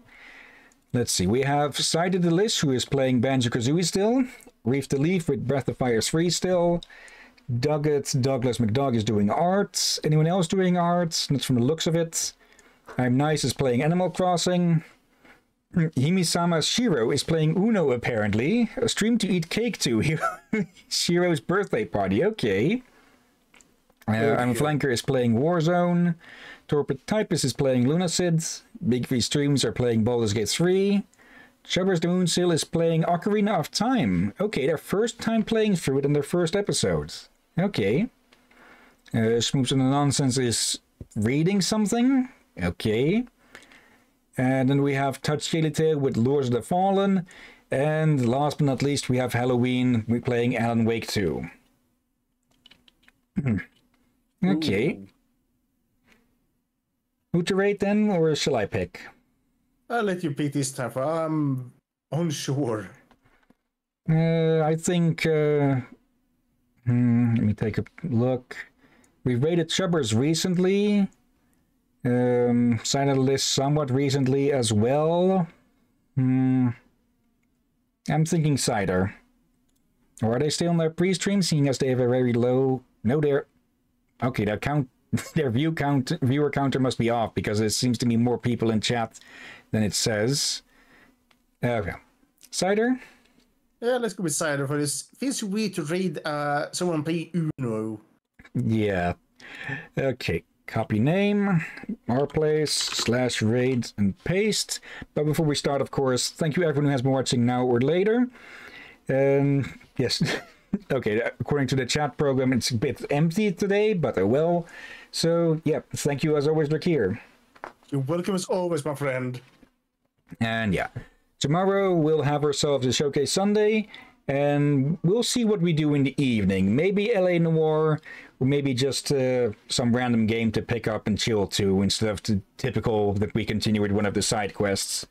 Let's see. We have Cited the List, who is playing Banjo Kazooie still. Reef the Leaf with Breath of Fire 3 still. Duggett Douglas McDog is doing art. Anyone else doing art? Not from the looks of it. I'm Nice is playing Animal Crossing. Himisama Shiro is playing Uno apparently. A stream to eat cake to. Shiro's birthday party. Okay. Uh, I'm Flanker is playing Warzone. Torpid Typist is playing Lunacid. Big V Streams are playing Baldur's Gate 3. Chubbers the Moonsill is playing Ocarina of Time. Okay, their first time playing through it in their first episode. Okay. Uh, Smoops and the Nonsense is reading something. Okay. And then we have Touch Tail with Lords of the Fallen. And last but not least, we have Halloween. We're playing Alan Wake 2. okay. Who to rate then, or shall I pick? I'll let you pick this time. I'm unsure. Uh, I think. Uh, hmm, let me take a look. We've rated Chubbers recently. Um, the list somewhat recently as well. Hmm. I'm thinking Cider. Or are they still on their pre-stream, seeing as they have a very low... No, they're... Okay, their count... Their view count, viewer counter must be off because it seems to be more people in chat than it says. Okay. Cider? Yeah, let's go with Cider for this. Feels weird to read uh, someone play Uno. Yeah. Okay. Copy name, our place, slash raid, and paste. But before we start, of course, thank you everyone who has been watching now or later. Um, yes, Okay, according to the chat program, it's a bit empty today, but I will. So, yeah, thank you as always, Drakir. You're welcome as always, my friend. And yeah, tomorrow we'll have ourselves a showcase Sunday, and we'll see what we do in the evening. Maybe LA Noire, or maybe just uh, some random game to pick up and chill to instead of the typical that we continue with one of the side quests.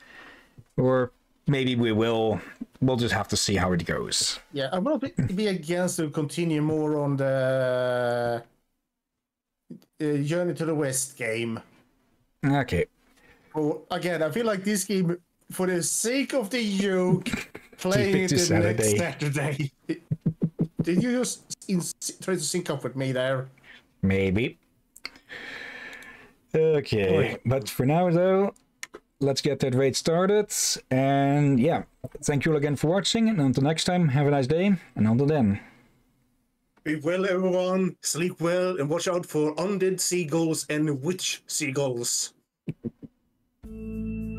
Or maybe we will. We'll just have to see how it goes. Yeah, I will be, be against to continue more on the uh, Journey to the West game. Okay. Oh, again, I feel like this game, for the sake of the joke, playing it the next Saturday. Saturday. Did you just try to sync up with me there? Maybe. Okay, but for now though, let's get that raid started. And yeah, thank you all again for watching. And until next time, have a nice day. And until then. Be well, everyone. Sleep well and watch out for undead seagulls and witch seagulls.